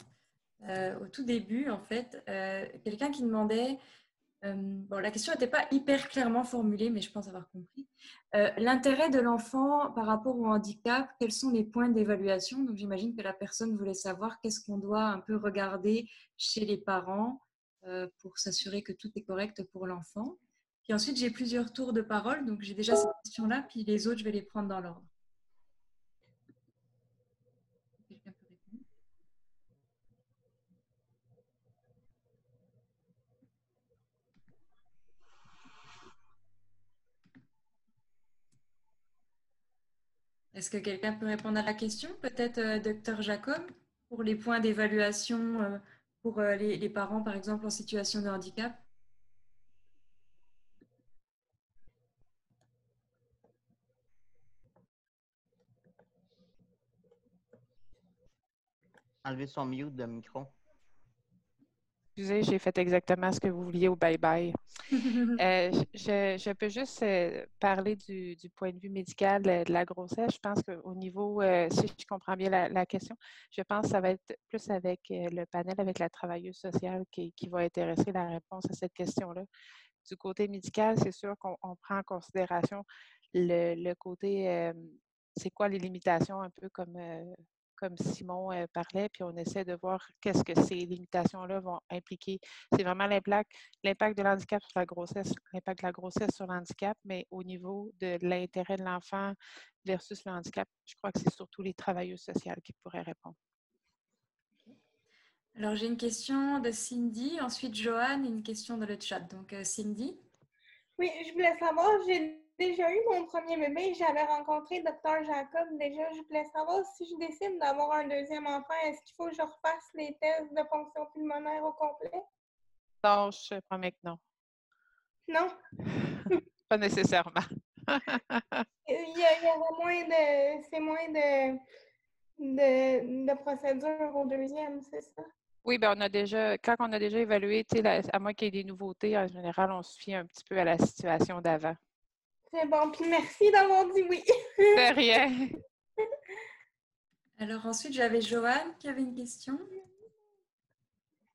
Speaker 2: Euh, au tout début, en fait, euh, quelqu'un qui demandait, euh, bon, la question n'était pas hyper clairement formulée, mais je pense avoir compris, l'intérêt de l'enfant par rapport au handicap, quels sont les points d'évaluation? Donc j'imagine que la personne voulait savoir qu'est-ce qu'on doit un peu regarder chez les parents pour s'assurer que tout est correct pour l'enfant. Puis ensuite, j'ai plusieurs tours de parole, donc j'ai déjà cette question-là, puis les autres, je vais les prendre dans l'ordre. Est-ce que quelqu'un peut répondre à la question Peut-être euh, docteur Jacob, pour les points d'évaluation euh, pour euh, les, parents, par exemple, en situation de handicap?
Speaker 6: Enlever son mute de micro
Speaker 3: j'ai fait exactement ce que vous vouliez au bye-bye. Euh, je, peux juste euh, parler du, point de vue médical de la grossesse. Je pense qu'au niveau, euh, si je comprends bien la, question, je pense que ça va être plus avec le panel, avec la travailleuse sociale qui, va intéresser la réponse à cette question-là. Du côté médical, c'est sûr qu'on prend en considération le, le côté, c'est quoi les limitations un peu comme comme Simon euh, parlait, puis on essaie de voir qu'est-ce que ces limitations-là vont impliquer. C'est vraiment l'impact, l'impact de l'handicap sur la grossesse, l'impact de la grossesse sur l'handicap, mais au niveau de l'intérêt de l'enfant versus le handicap, je crois que c'est surtout les travailleuses sociales qui pourraient répondre.
Speaker 2: Alors, j'ai une question de Cindy, ensuite Joanne et une question de le chat. Donc, euh, Cindy?
Speaker 7: Oui, je voulais savoir, j'ai déjà eu mon premier bébé, j'avais rencontré Dr Jacob déjà. Je voulais savoir si je décide d'avoir un deuxième enfant, est-ce qu'il faut que je refasse les tests de fonction pulmonaire au complet?
Speaker 3: Non, je promets que non.
Speaker 7: Non?
Speaker 3: Pas nécessairement.
Speaker 7: il, y a, moins de. C'est moins de, de, de procédures au deuxième, c'est ça?
Speaker 3: Oui, ben on a déjà, quand on a déjà évalué, à moins qu'il y ait des nouveautés, en général, on se fie un petit peu à la situation d'avant.
Speaker 7: C'est bon, puis merci d'avoir dit oui.
Speaker 3: De rien.
Speaker 2: Alors ensuite, j'avais Joanne qui avait une question.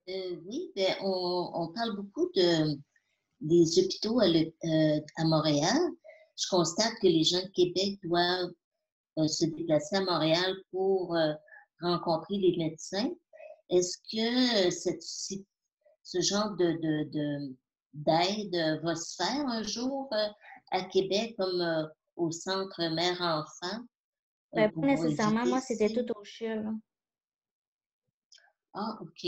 Speaker 8: Euh, oui, ben, on, parle beaucoup de, des hôpitaux à, euh, Montréal. Je constate que les gens de Québec doivent euh, se déplacer à Montréal pour rencontrer les médecins. Est-ce que cette, ce genre de, d'aide va se faire un jour à Québec comme euh, au centre mère-enfant?
Speaker 5: Euh, ben, pas nécessairement. Moi, c'était tout au CHUL.
Speaker 8: Ah, OK.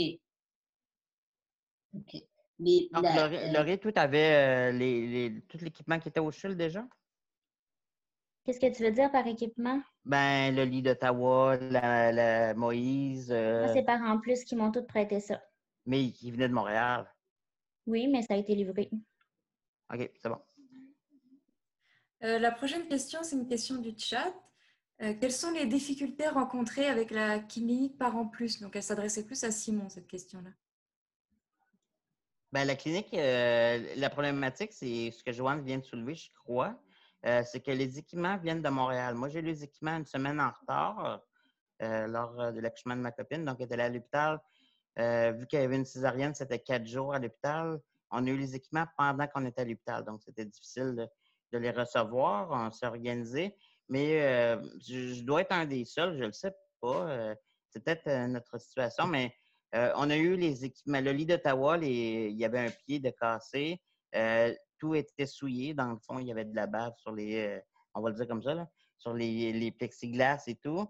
Speaker 8: OK.
Speaker 6: Mais Donc, Laurie, tout avait euh, les, tout l'équipement qui était au CHUL déjà?
Speaker 5: Qu'est-ce que tu veux dire par équipement?
Speaker 6: Ben, le lit d'Ottawa, la, Moïse.
Speaker 5: Moi, c'est par en plus qui m'ont tout prêté ça.
Speaker 6: Mais qui venait de Montréal.
Speaker 5: Oui, mais ça a été livré.
Speaker 6: OK, c'est bon.
Speaker 2: Euh, la prochaine question, c'est une question du chat. Euh, quelles sont les difficultés rencontrées avec la clinique Parents Plus? Donc, elle s'adressait plus à Simon, cette question-là.
Speaker 6: Ben, la clinique, euh, la problématique, c'est ce que Joanne vient de soulever, je crois, c'est que les équipements viennent de Montréal. Moi, j'ai eu les équipements une semaine en retard lors de l'accouchement de ma copine. Donc, elle était à l'hôpital. vu qu'il y avait une césarienne, c'était quatre jours à l'hôpital. On a eu les équipements pendant qu'on était à l'hôpital. Donc, c'était difficile de, de, les recevoir. On s'est organisé. Mais euh, je, dois être un des seuls, je ne le sais pas. Euh, c'est peut-être euh, notre situation, mais on a eu les équipements. Le lit d'Ottawa, il y avait un pied de cassé. tout était souillé. Dans le fond, il y avait de la bave sur les, on va le dire comme ça, sur les, les plexiglas et tout.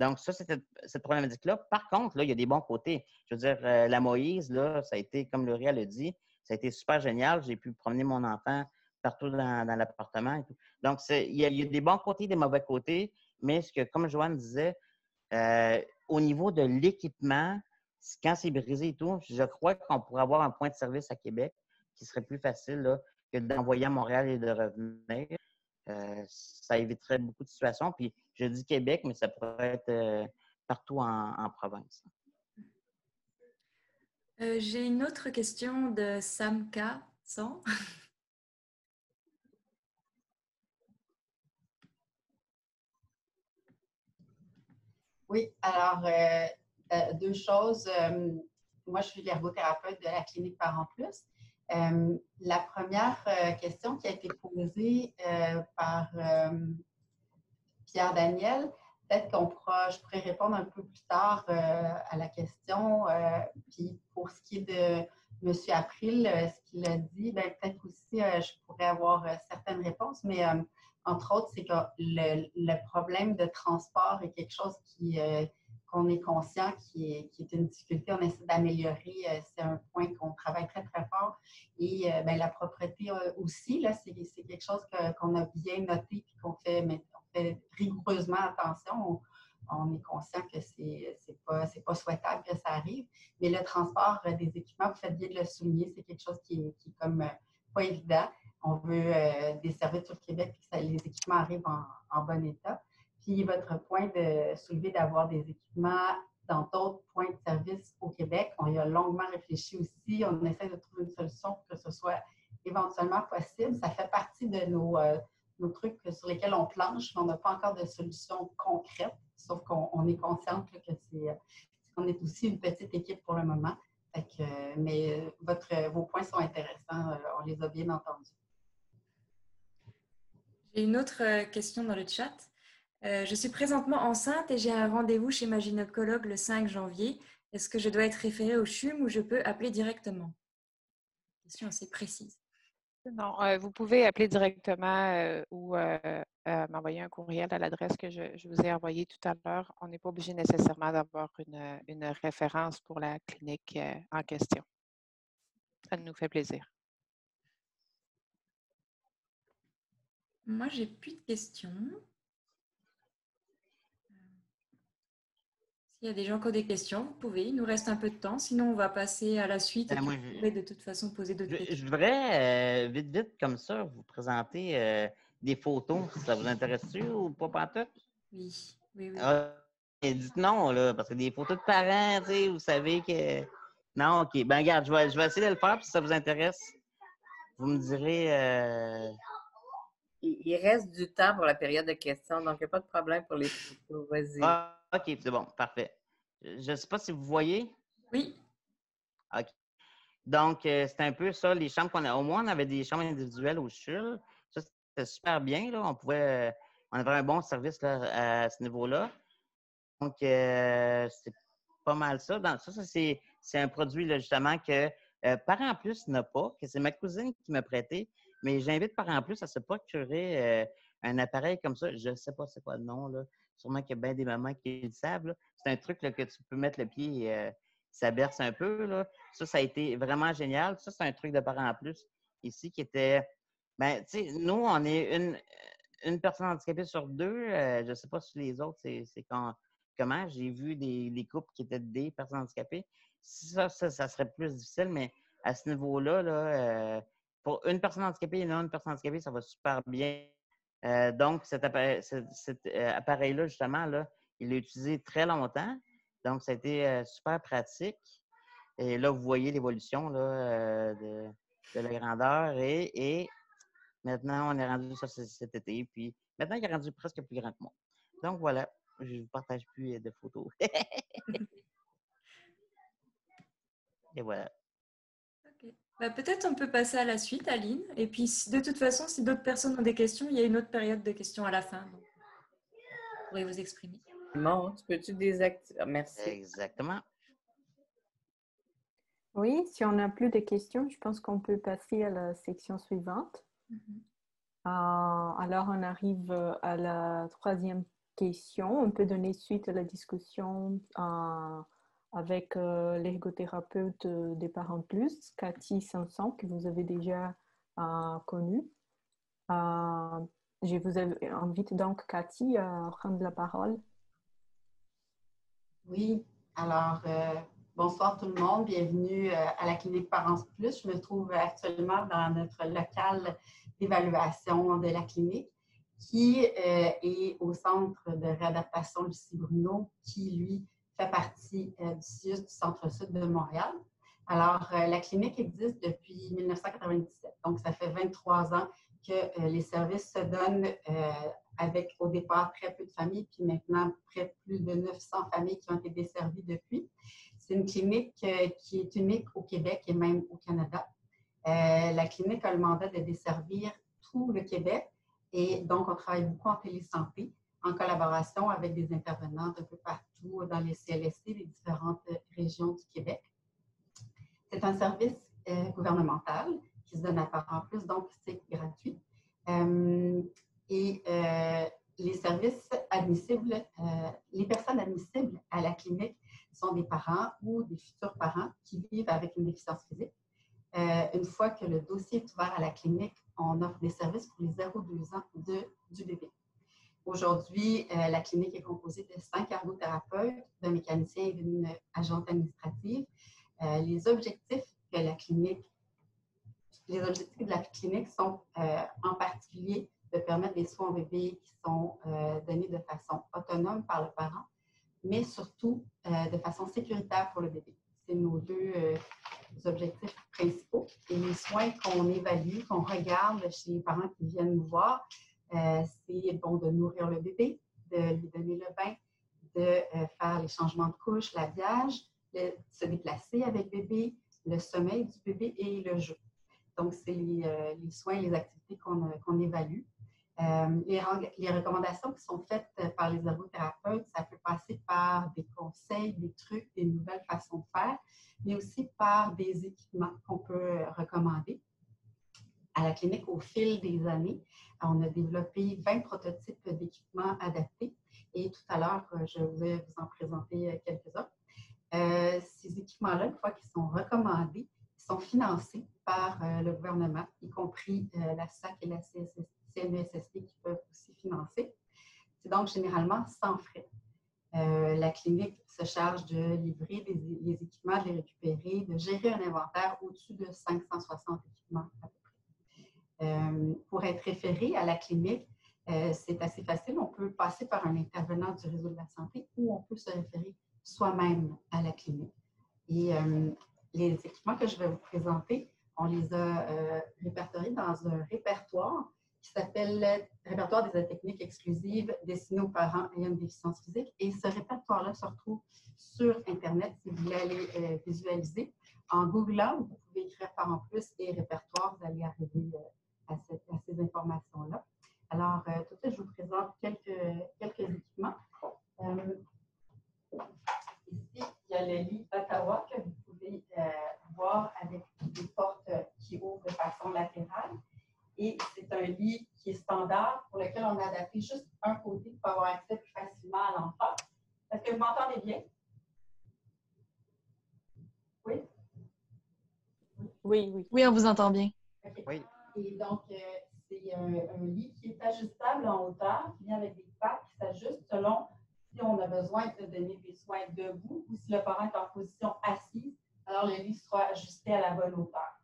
Speaker 6: Donc, ça, c'était cette problématique-là. Par contre, là, il y a des bons côtés. Je veux dire, la Moïse, là, ça a été, comme le Réal a dit, ça a été super génial. J'ai pu promener mon enfant partout dans, l'appartement. Donc, il y, a des bons côtés, des mauvais côtés, mais ce que, comme Joanne disait, euh, au niveau de l'équipement, quand c'est brisé et tout, je crois qu'on pourrait avoir un point de service à Québec qui serait plus facile que d'envoyer à Montréal et de revenir. Euh, ça éviterait beaucoup de situations. Puis, je dis Québec, mais ça pourrait être euh, partout en, province.
Speaker 2: J'ai une autre question de Samka 100.
Speaker 9: Oui, alors, euh, euh, deux choses. Euh, moi, je suis l'ergothérapeute de la clinique Parents Plus. la première question qui a été posée par Pierre Daniel, peut-être qu'on pourra, je pourrais répondre un peu plus tard à la question. puis pour ce qui est de M. April, ce qu'il a dit, ben, peut-être aussi je pourrais avoir certaines réponses, mais entre autres, c'est que le, problème de transport est quelque chose euh, qu'on est conscient qui est, une difficulté. On essaie d'améliorer. Euh, c'est un point qu'on travaille très, très fort. Et euh, ben, la propreté aussi, là, c'est, quelque chose qu'on a bien noté et qu'on fait, rigoureusement attention. On, est conscient que c'est pas, pas souhaitable que ça arrive. Mais le transport des équipements, vous faites bien de le souligner, c'est quelque chose qui est, qui est comme pas évident on veut euh, desservir tout le Québec et que les équipements arrivent en, bon état. Puis votre point de soulever d'avoir des équipements dans d'autres points de service au Québec, on y a longuement réfléchi aussi. On essaie de trouver une solution pour que ce soit éventuellement possible. Ça fait partie de nos, euh, trucs sur lesquels on planche, mais on n'a pas encore de solution concrète, sauf qu'on est consciente que c'est qu'on est aussi une petite équipe pour le moment. mais votre, vos points sont intéressants, on les a bien entendus.
Speaker 2: J'ai une autre euh, question dans le chat. Euh, je suis présentement enceinte et j'ai un rendez-vous chez ma gynécologue le 5 janvier. Est-ce que je dois être référée au CHUM ou je peux appeler directement? Question assez précise.
Speaker 3: Non, euh, vous pouvez appeler directement ou m'envoyer un courriel à l'adresse que je, vous ai envoyée tout à l'heure. On n'est pas obligé nécessairement d'avoir une, une, référence pour la clinique en question. Ça nous fait plaisir.
Speaker 2: Moi, j'ai plus de questions. S'il y a des gens qui ont des questions, vous pouvez. Il nous reste un peu de temps. Sinon, on va passer à la suite. Ben, et de toute façon poser d'autres questions.
Speaker 6: Je voudrais, euh, vite, vite, comme ça, vous présenter euh, des photos. Ça vous intéresse-tu ou pas, pas
Speaker 2: Oui, oui, oui.
Speaker 6: Ah, dites non, là, parce que des photos de parents, tu sais, vous savez que. Non, OK. Ben, regarde, je vais, je vais essayer de le faire, si ça vous intéresse. Vous me direz. Euh,
Speaker 10: il, reste du temps pour la période de questions, donc il n'y a pas de problème pour les photos. Vas-y.
Speaker 6: Ah, OK, c'est bon, parfait. Je ne sais pas si vous voyez.
Speaker 2: Oui.
Speaker 6: OK. Donc, euh, c'est un peu ça, les chambres qu'on a. Au moins, on avait des chambres individuelles au CHUL. Ça, c'était super bien. Là. On pouvait. On avait un bon service là, à ce niveau-là. Donc, euh, c'est pas mal ça. Dans, ça, ça c'est, un produit là, justement que euh, Parents Plus n'a pas, que c'est ma cousine qui m'a prêté. Mais j'invite Parents Plus à se procurer euh, un appareil comme ça. Je ne sais pas c'est quoi le nom. Là. Sûrement qu'il y a bien des mamans qui le savent. C'est un truc que tu peux mettre le pied et euh, ça berce un peu. Là. Ça, ça a été vraiment génial. Ça, c'est un truc de Parents Plus ici qui était. Ben, tu sais, nous, on est une, personne handicapée sur deux. je ne sais pas si les autres, c'est quand comment. J'ai vu des, couples qui étaient des personnes handicapées. Ça, ça, ça serait plus difficile, mais à ce niveau-là, là, euh, pour une personne handicapée et non une personne handicapée, ça va super bien. Euh, donc, cet euh, appareil-là, justement, là, il l'a utilisé très longtemps. Donc, ça a été euh, super pratique. Et là, vous voyez l'évolution de, la grandeur. Et, maintenant, on est rendu sur ce- cet été. Puis maintenant, il est rendu presque plus grand que moi. Donc, voilà. Je ne vous partage plus de photos. et voilà.
Speaker 2: Bah, Peut-être on peut passer à la suite, Aline. Et puis, de toute façon, si d'autres personnes ont des questions, il y a une autre période de questions à la fin. Donc, vous pourrez vous exprimer.
Speaker 10: Bon, tu peux-tu désactiver? Merci.
Speaker 6: Exactement.
Speaker 1: Oui, si on n'a plus de questions, je pense qu'on peut passer à la section suivante.
Speaker 2: Mhm.
Speaker 1: Euh, alors, on arrive euh, à la troisième question. On peut donner suite à la discussion euh, avec euh, l'ergothérapeute euh, des parents plus, Cathy Sanson, que vous avez déjà euh, connue. Je vous invite donc, Cathy, à prendre la parole.
Speaker 9: Oui, alors bonsoir tout le monde, bienvenue à la clinique Parents Plus. Je me trouve actuellement dans notre local d'évaluation de la clinique qui est au centre de réadaptation Lucie Bruno, qui lui fait partie euh, du CIUS du Centre-Sud de Montréal. Alors, euh, la clinique existe depuis 1997, donc ça fait 23 ans que euh, les services se donnent avec au départ très peu de familles, puis maintenant près de plus de 900 familles qui ont été desservies depuis. C'est une clinique qui est unique au Québec et même au Canada. La clinique a le mandat de desservir tout le Québec et donc on travaille beaucoup en télésanté en collaboration avec des intervenants un peu partout dans les CLSC, les différentes régions du Québec. C'est un service euh, gouvernemental qui se donne à parents plus, donc c'est gratuit. Euh, et euh, les services admissibles, euh, les personnes admissibles à la clinique sont des parents ou des futurs parents qui vivent avec une déficience physique. Euh, une fois que le dossier est ouvert à la clinique, on offre des services pour les 0-2 ans du bébé. Aujourd'hui, euh, la clinique est composée de cinq ergothérapeutes, d'un mécanicien et d'une agente administrative. Euh, les objectifs de la clinique sont euh, en particulier de permettre des soins aux bébés qui sont donnés de façon autonome par le parent, mais surtout de façon sécuritaire pour le bébé. C'est nos deux objectifs principaux. Et les soins qu'on évalue, qu'on regarde chez les parents qui viennent nous voir, c'est bon, de nourrir le bébé, de lui donner le bain, de euh, faire les changements de couche, l'habillage, se déplacer avec bébé, le sommeil du bébé et le jeu. Donc, c'est les, euh, soins les activités qu'on euh, évalue. Euh, les, recommandations qui sont faites euh, par les ergothérapeutes, ça peut passer par des conseils, des trucs, des nouvelles façons de faire, mais aussi par des équipements qu'on peut euh, recommander. À la clinique, au fil des années, on a développé 20 prototypes d'équipements adaptés et tout à l'heure, euh, je vais vous en présenter euh, quelques-uns. Euh, ces équipements-là, une fois qu'ils sont recommandés, sont financés par le gouvernement, y compris la SAC et la CSS CNESST qui peuvent aussi financer. C'est donc généralement sans frais. La clinique se charge de livrer les équipements, de les récupérer, de gérer un inventaire au-dessus de 560 équipements pour être référé à la clinique, euh, c'est assez facile. On peut passer par un intervenant du réseau de la santé ou on peut se référer soi-même à la clinique. Et euh, les équipements que je vais vous présenter, on les a euh, répertoriés dans un répertoire qui s'appelle le répertoire des techniques exclusives destinées aux parents ayant une déficience physique. Et ce répertoire-là se retrouve sur Internet si vous voulez aller euh, visualiser. En googlant, vous pouvez écrire parents plus et répertoire, vous allez arriver euh, à, cette- à ces informations-là. Alors, euh, tout de suite, je vous présente quelques, quelques équipements. Euh, Ici, il y a le lit Ottawa que vous pouvez euh, voir avec des portes qui ouvrent de façon latérale. Et c'est un lit qui est standard pour lequel on a adapté juste un côté pour avoir accès plus facilement à l'enfant. Est-ce que vous m'entendez bien? Oui?
Speaker 1: Oui, oui.
Speaker 11: Oui, on vous entend bien.
Speaker 9: OK.
Speaker 6: Oui.
Speaker 9: Et donc, euh, c'est un, un lit qui est ajustable en hauteur, qui vient avec des pattes qui s'ajustent selon si on a besoin de donner des soins debout ou si le parent est en position assise, alors le lit sera ajusté à la bonne hauteur.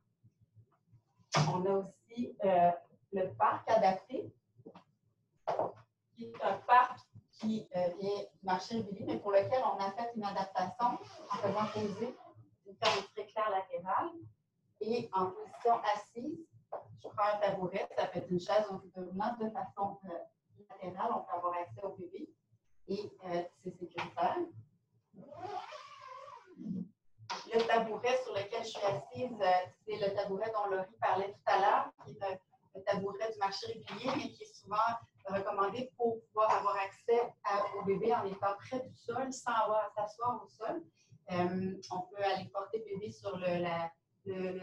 Speaker 9: On a aussi euh, le parc adapté qui est un parc qui euh, vient marché immobilier, mais pour lequel on a fait une adaptation en faisant poser une fenêtre éclair latérale et en position assise. Je prends un tabouret, ça peut être une chaise, on peut de façon euh, latérale, on peut avoir accès au bébé et euh, c'est sécuritaire. Le tabouret sur lequel je suis assise, c'est le tabouret dont Laurie parlait tout à l'heure, qui est un, tabouret du marché régulier, mais qui est souvent recommandé pour pouvoir avoir accès au bébé en étant près du sol sans avoir à s'asseoir au sol. Euh, on peut aller porter le bébé sur le, le,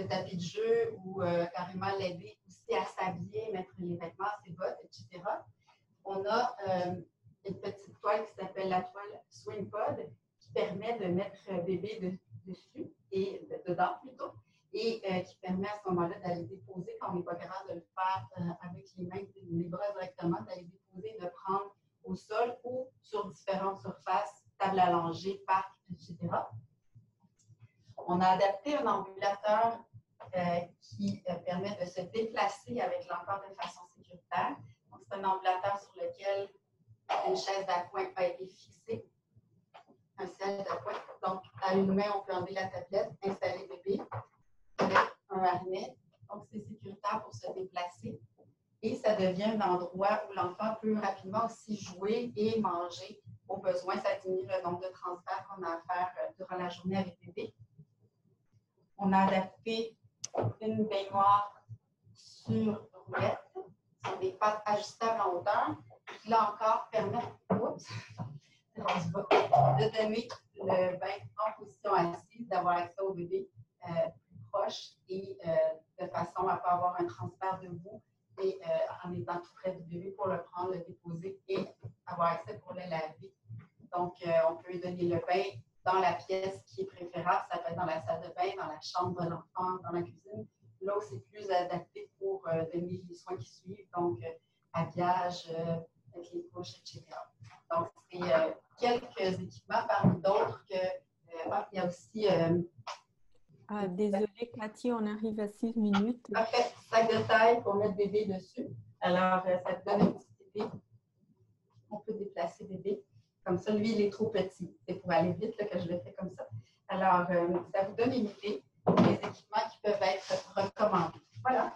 Speaker 9: tapis de jeu ou euh, carrément l'aider aussi à s'habiller, mettre les vêtements, ses bottes, etc. On a euh, une petite toile qui s'appelle la toile Swing Pod qui permet de mettre bébé dessus et dedans plutôt et euh, qui permet à ce moment-là d'aller déposer quand on n'est pas capable de le faire avec les mains, les bras directement, d'aller déposer, de prendre au sol ou sur différentes surfaces, table allongée, parc, etc. On a adapté un ambulateur euh, qui permet de se déplacer avec l'enfant de façon sécuritaire. c'est un ambulateur sur lequel une chaise d'appoint a été fixée, un siège d'appoint. Donc, à une main, on peut enlever la tablette, installer bébé, un harnais. Donc, c'est sécuritaire pour se déplacer. Et ça devient un endroit où l'enfant peut rapidement aussi jouer et manger. Au besoin, ça diminue le nombre de transferts qu'on a à faire euh, durant la journée avec bébé. On a adapté une baignoire sur roulette. Ce sont des pattes ajustables en hauteur. Qui, là encore, permet oups, de donner le bain en position assise, d'avoir accès au bébé euh, proche et euh, de façon à ne pas avoir un transfert de boue et euh, en étant tout près du bébé pour le prendre, le déposer et avoir accès pour le laver. Donc, on peut donner le bain dans la pièce qui est préférable. Ça peut être dans la salle de bain, dans la chambre de l'enfant, dans la cuisine. Là où c'est plus adapté pour donner les soins qui suivent, donc habillage, avec les couches, etc. Donc, c'est quelques équipements parmi d'autres que. Ah, il y a aussi
Speaker 1: ah, désolée, Cathy, on arrive à six minutes.
Speaker 9: Parfait. Sac de taille pour mettre bébé dessus. Alors, euh, ça te donne une petite idée. On peut déplacer bébé. Comme ça, lui, il est trop petit. C'est pour aller vite que je le fais comme ça. Alors, euh, ça vous donne une idée des équipements qui peuvent être recommandés. Voilà.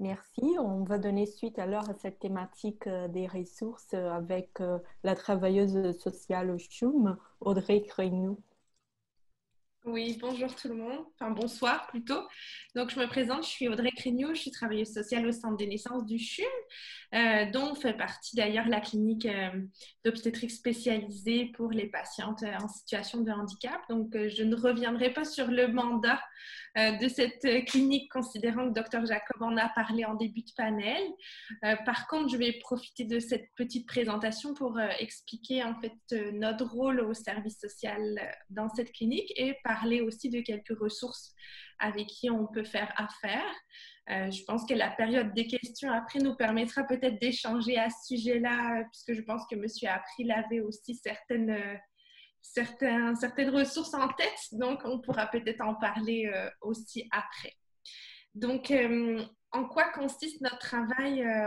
Speaker 1: Merci. On va donner suite alors à cette thématique euh, des ressources euh, avec la travailleuse sociale au CHUM, Audrey Crignou.
Speaker 11: Oui, bonjour tout le monde, enfin bonsoir plutôt. Donc je me présente, je suis Audrey Crignou, je suis travailleuse sociale au centre des naissances du CHUM, dont fait partie d'ailleurs la clinique d'obstétrique spécialisée pour les patientes en situation de handicap. Donc je ne reviendrai pas sur le mandat euh, de cette clinique, considérant que Dr Jacob en a parlé en début de panel. Euh, par contre, je vais profiter de cette petite présentation pour euh, expliquer en fait notre rôle au service social dans cette clinique et parler aussi de quelques ressources avec qui on peut faire affaire. je pense que la période des questions après nous permettra peut-être d'échanger à ce sujet-là, puisque je pense que M. April avait aussi certaines certaines ressources en tête, donc on pourra peut-être en parler euh, aussi après. Donc, euh, en quoi consiste notre travail euh,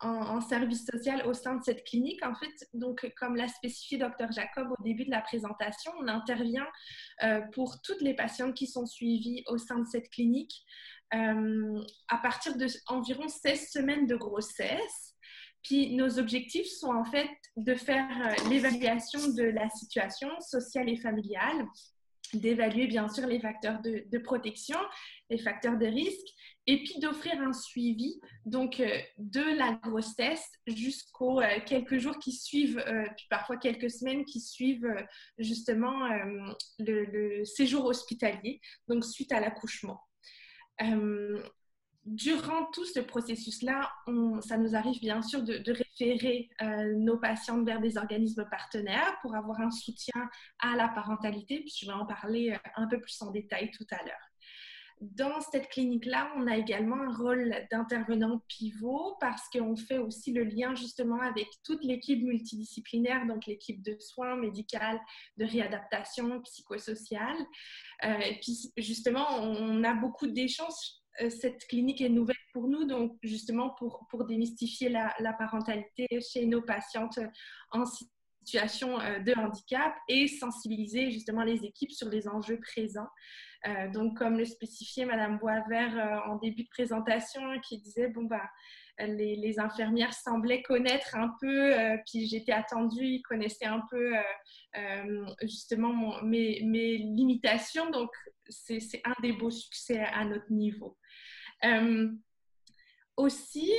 Speaker 11: en, service social au sein de cette clinique? En fait, donc, comme l'a spécifié Dr Jacob au début de la présentation, on intervient pour toutes les patientes qui sont suivies au sein de cette clinique à partir de environ 16 semaines de grossesse puis nos objectifs sont en fait de faire euh, l'évaluation de la situation sociale et familiale, d'évaluer bien sûr les facteurs de, protection, les facteurs de risque, et puis d'offrir un suivi donc euh, de la grossesse jusqu'aux euh, quelques jours qui suivent, puis parfois quelques semaines qui suivent justement le, le, séjour hospitalier, donc suite à l'accouchement durant tout ce processus-là, ça nous arrive bien sûr de, référer euh, nos patientes vers des organismes partenaires pour avoir un soutien à la parentalité, puis je vais en parler euh, un peu plus en détail tout à l'heure. Dans cette clinique-là, on a également un rôle d'intervenant pivot parce qu'on fait aussi le lien justement avec toute l'équipe multidisciplinaire, donc l'équipe de soins médicales, de réadaptation psychosociale. Euh, et puis justement, on a beaucoup d'échanges cette clinique est nouvelle pour nous, donc justement pour, démystifier la, parentalité chez nos patientes en situation de handicap et sensibiliser justement les équipes sur les enjeux présents. donc, comme le spécifiait Madame Boisvert en début de présentation, qui disait, bon, bah, les, infirmières semblaient connaître un peu, euh, puis j'étais attendue, ils connaissaient un peu euh, euh, justement mes, limitations, donc c'est un des beaux succès à notre niveau. Aussi,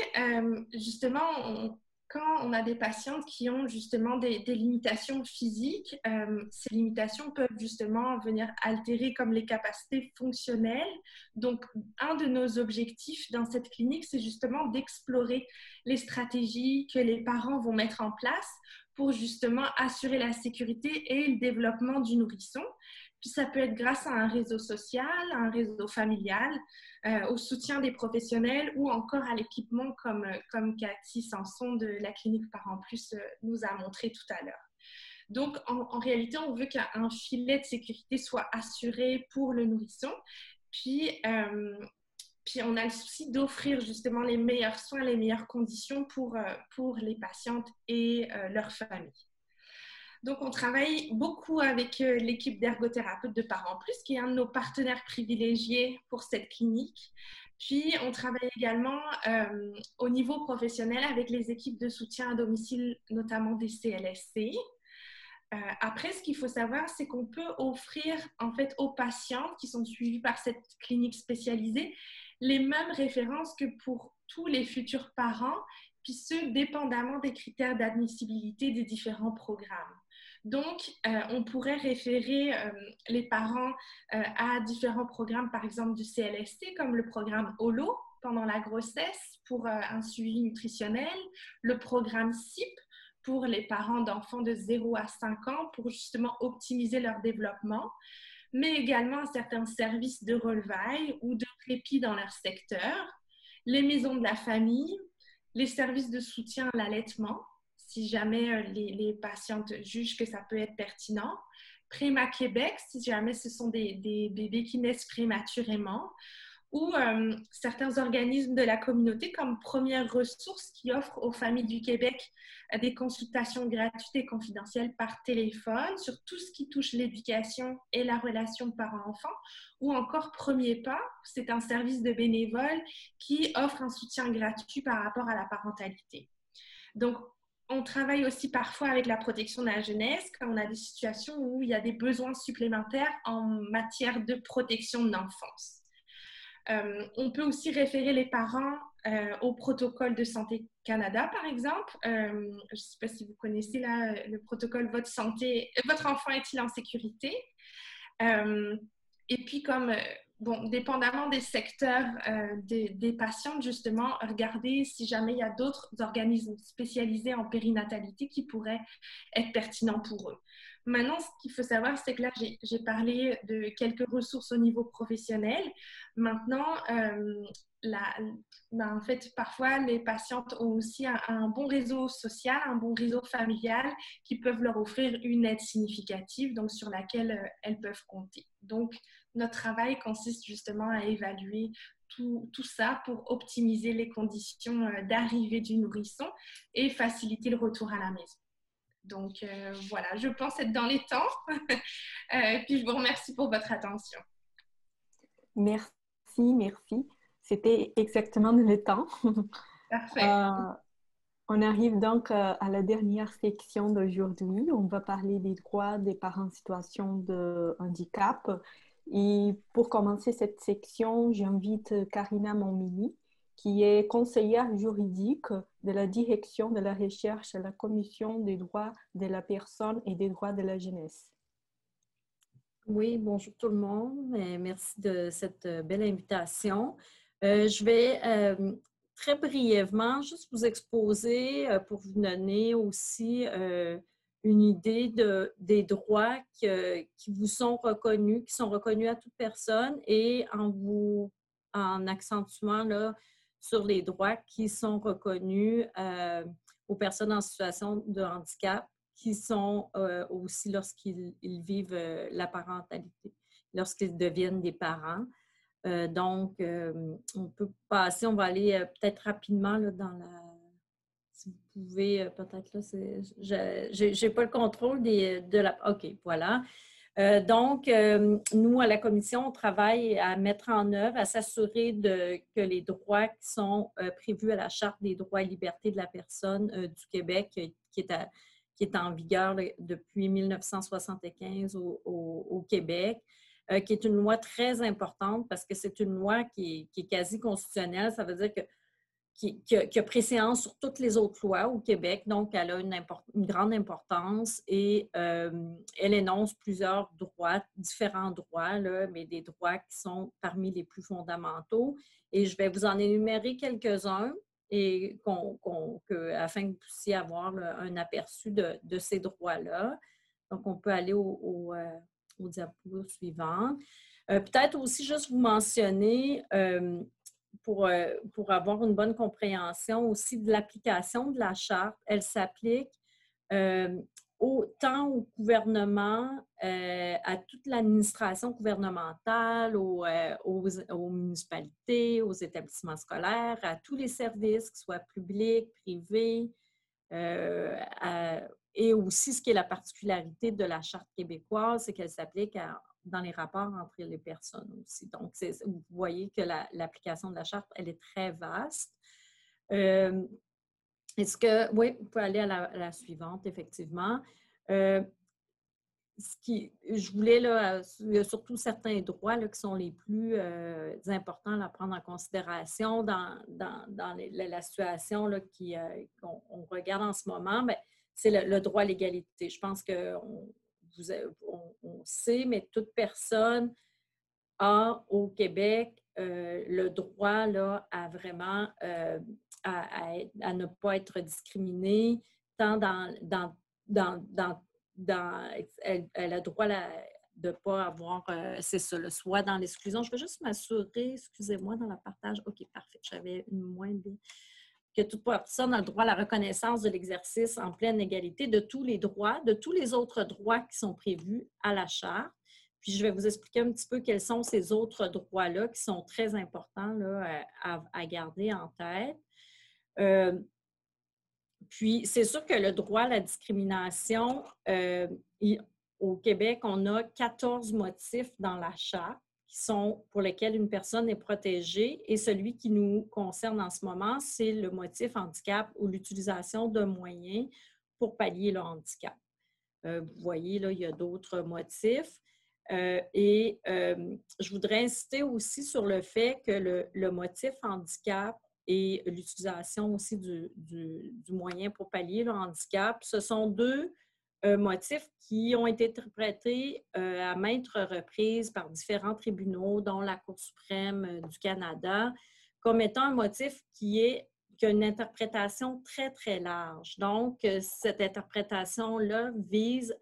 Speaker 11: justement, quand on a des patientes qui ont justement des, limitations physiques, euh, ces limitations peuvent justement venir altérer comme les capacités fonctionnelles. Donc, un de nos objectifs dans cette clinique, c'est justement d'explorer les stratégies que les parents vont mettre en place pour justement assurer la sécurité et le développement du nourrisson. Puis ça peut être grâce à un réseau social, un réseau familial, euh, au soutien des professionnels ou encore à l'équipement comme, euh, comme Cathy Sanson de la clinique Parents Plus euh, nous a montré tout à l'heure. Donc, en, réalité, on veut qu'un filet de sécurité soit assuré pour le nourrisson. Puis, puis on a le souci d'offrir justement les meilleurs soins, les meilleures conditions pour, pour les patientes et leurs familles. Donc, on travaille beaucoup avec euh, l'équipe d'ergothérapeutes de Parents Plus, qui est un de nos partenaires privilégiés pour cette clinique. Puis, on travaille également euh, au niveau professionnel avec les équipes de soutien à domicile, notamment des CLSC. Euh, après, ce qu'il faut savoir, c'est qu'on peut offrir en fait aux patientes qui sont suivies par cette clinique spécialisée les mêmes références que pour tous les futurs parents, puis ce, dépendamment des critères d'admissibilité des différents programmes. Donc, euh, on pourrait référer euh, les parents euh, à différents programmes, par exemple du CLSC, comme le programme HOLO pendant la grossesse pour un suivi nutritionnel, le programme SIP pour les parents d'enfants de 0 à 5 ans pour justement optimiser leur développement, mais également certains services de relevail ou de répit dans leur secteur, les maisons de la famille, les services de soutien à l'allaitement, si jamais euh, les, patientes jugent que ça peut être pertinent. Préma Québec, si jamais ce sont des, bébés qui naissent prématurément, ou euh, certains organismes de la communauté comme Première Ressource qui offrent aux familles du Québec euh, des consultations gratuites et confidentielles par téléphone sur tout ce qui touche l'éducation et la relation parent-enfant, ou encore Premier Pas, c'est un service de bénévoles qui offre un soutien gratuit par rapport à la parentalité. Donc, on travaille aussi parfois avec la protection de la jeunesse quand on a des situations où il y a des besoins supplémentaires en matière de protection de l'enfance. Euh, on peut aussi référer les parents euh, au protocole de santé Canada, par exemple. Euh, je ne sais pas si vous connaissez là, le protocole Votre santé, votre enfant est-il en sécurité? et puis, comme bon, dépendamment des secteurs euh, des, patientes, justement, regarder si jamais il y a d'autres organismes spécialisés en périnatalité qui pourraient être pertinents pour eux. Maintenant, ce qu'il faut savoir, c'est que là, j'ai parlé de quelques ressources au niveau professionnel. Maintenant, euh, ben, en fait, parfois, les patientes ont aussi un, bon réseau social, un bon réseau familial qui peuvent leur offrir une aide significative, donc sur laquelle euh, elles peuvent compter. Donc, notre travail consiste justement à évaluer tout, tout, ça pour optimiser les conditions euh, d'arrivée du nourrisson et faciliter le retour à la maison. Donc euh, voilà, je pense être dans les temps. euh, puis je vous remercie pour votre attention.
Speaker 1: Merci, merci. C'était exactement dans le temps.
Speaker 11: Parfait. Euh,
Speaker 1: on arrive donc à la dernière section d'aujourd'hui. On va parler des droits des parents en situation de handicap et pour commencer cette section, j'invite Karina Momini, qui est conseillère juridique de la direction de la recherche à la Commission des droits de la personne et des droits de la jeunesse.
Speaker 12: Oui, bonjour tout le monde. Merci de cette belle invitation. Euh, je vais euh, très brièvement juste vous exposer euh, pour vous donner aussi une idée de, des droits qui, vous sont reconnus, qui sont reconnus à toute personne et en vous en accentuant là, sur les droits qui sont reconnus euh, aux personnes en situation de handicap, qui sont euh, aussi lorsqu'ils vivent euh, la parentalité, lorsqu'ils deviennent des parents. Donc, on peut passer, on va aller peut-être rapidement là, dans la. Si vous pouvez, peut-être là, je n'ai pas le contrôle des, de la. OK, voilà. Euh, donc, euh, nous, à la Commission, on travaille à mettre en œuvre, à s'assurer que les droits qui sont euh, prévus à la Charte des droits et libertés de la personne du Québec, qui est, en vigueur depuis 1975 au, Québec, qui est une loi très importante parce que c'est une loi qui est, qui est quasi constitutionnelle. Ça veut dire que qui, a, préséance sur toutes les autres lois au Québec. Donc, elle a une, grande importance et euh, elle énonce plusieurs droits, différents droits, là, mais des droits qui sont parmi les plus fondamentaux. Et je vais vous en énumérer quelques-uns et afin que vous puissiez avoir un aperçu de, ces droits-là. Donc, on peut aller au, au, euh, diapo suivant. Euh, peut-être aussi juste vous mentionner pour, euh, pour avoir une bonne compréhension aussi de l'application de la charte. Elle s'applique euh, autant au gouvernement, euh, à toute l'administration gouvernementale, aux, aux, municipalités, aux établissements scolaires, à tous les services, qu'ils soient publics, privés, et aussi ce qui est la particularité de la Charte québécoise, c'est qu'elle s'applique à dans les rapports entre les personnes aussi. Donc, vous voyez que l'application de la charte, elle est très vaste. Euh, est-ce que, oui, vous pouvez aller à la, suivante, effectivement. Euh, ce qui, je voulais, là, il y a surtout certains droits là, qui sont les plus euh, importants à prendre en considération dans, dans, dans la situation qu'on on regarde en ce moment. Ben, c'est le, le, droit à l'égalité. Je pense qu'on on, sait, mais toute personne a au Québec euh, le droit là, à vraiment euh, à, ne pas être discriminée, tant dans, dans, elle, a le droit de ne pas avoir, euh, c'est ça, le soit dans l'exclusion. Je veux juste m'assurer, excusez-moi, dans la partage. OK, parfait, j'avais une moins bien que toute personne a le droit à la reconnaissance de l'exercice en pleine égalité de tous les droits, de tous les autres droits qui sont prévus à la Charte. Puis je vais vous expliquer un petit peu quels sont ces autres droits-là qui sont très importants là, à, garder en tête. Euh, puis c'est sûr que le droit à la discrimination, euh, au Québec, on a 14 motifs dans la Charte sont pour lesquels une personne est protégée. Et celui qui nous concerne en ce moment, c'est le motif handicap ou l'utilisation de moyens pour pallier le handicap. Euh, vous voyez, là, il y a d'autres motifs. Euh, et euh, je voudrais insister aussi sur le fait que le, motif handicap et l'utilisation aussi du, du, moyen pour pallier le handicap, ce sont deux motifs qui ont été interprétés euh, à maintes reprises par différents tribunaux, dont la Cour suprême euh, du Canada, comme étant un motif qui, est, a une interprétation très, très large. Donc, euh, cette interprétation-là vise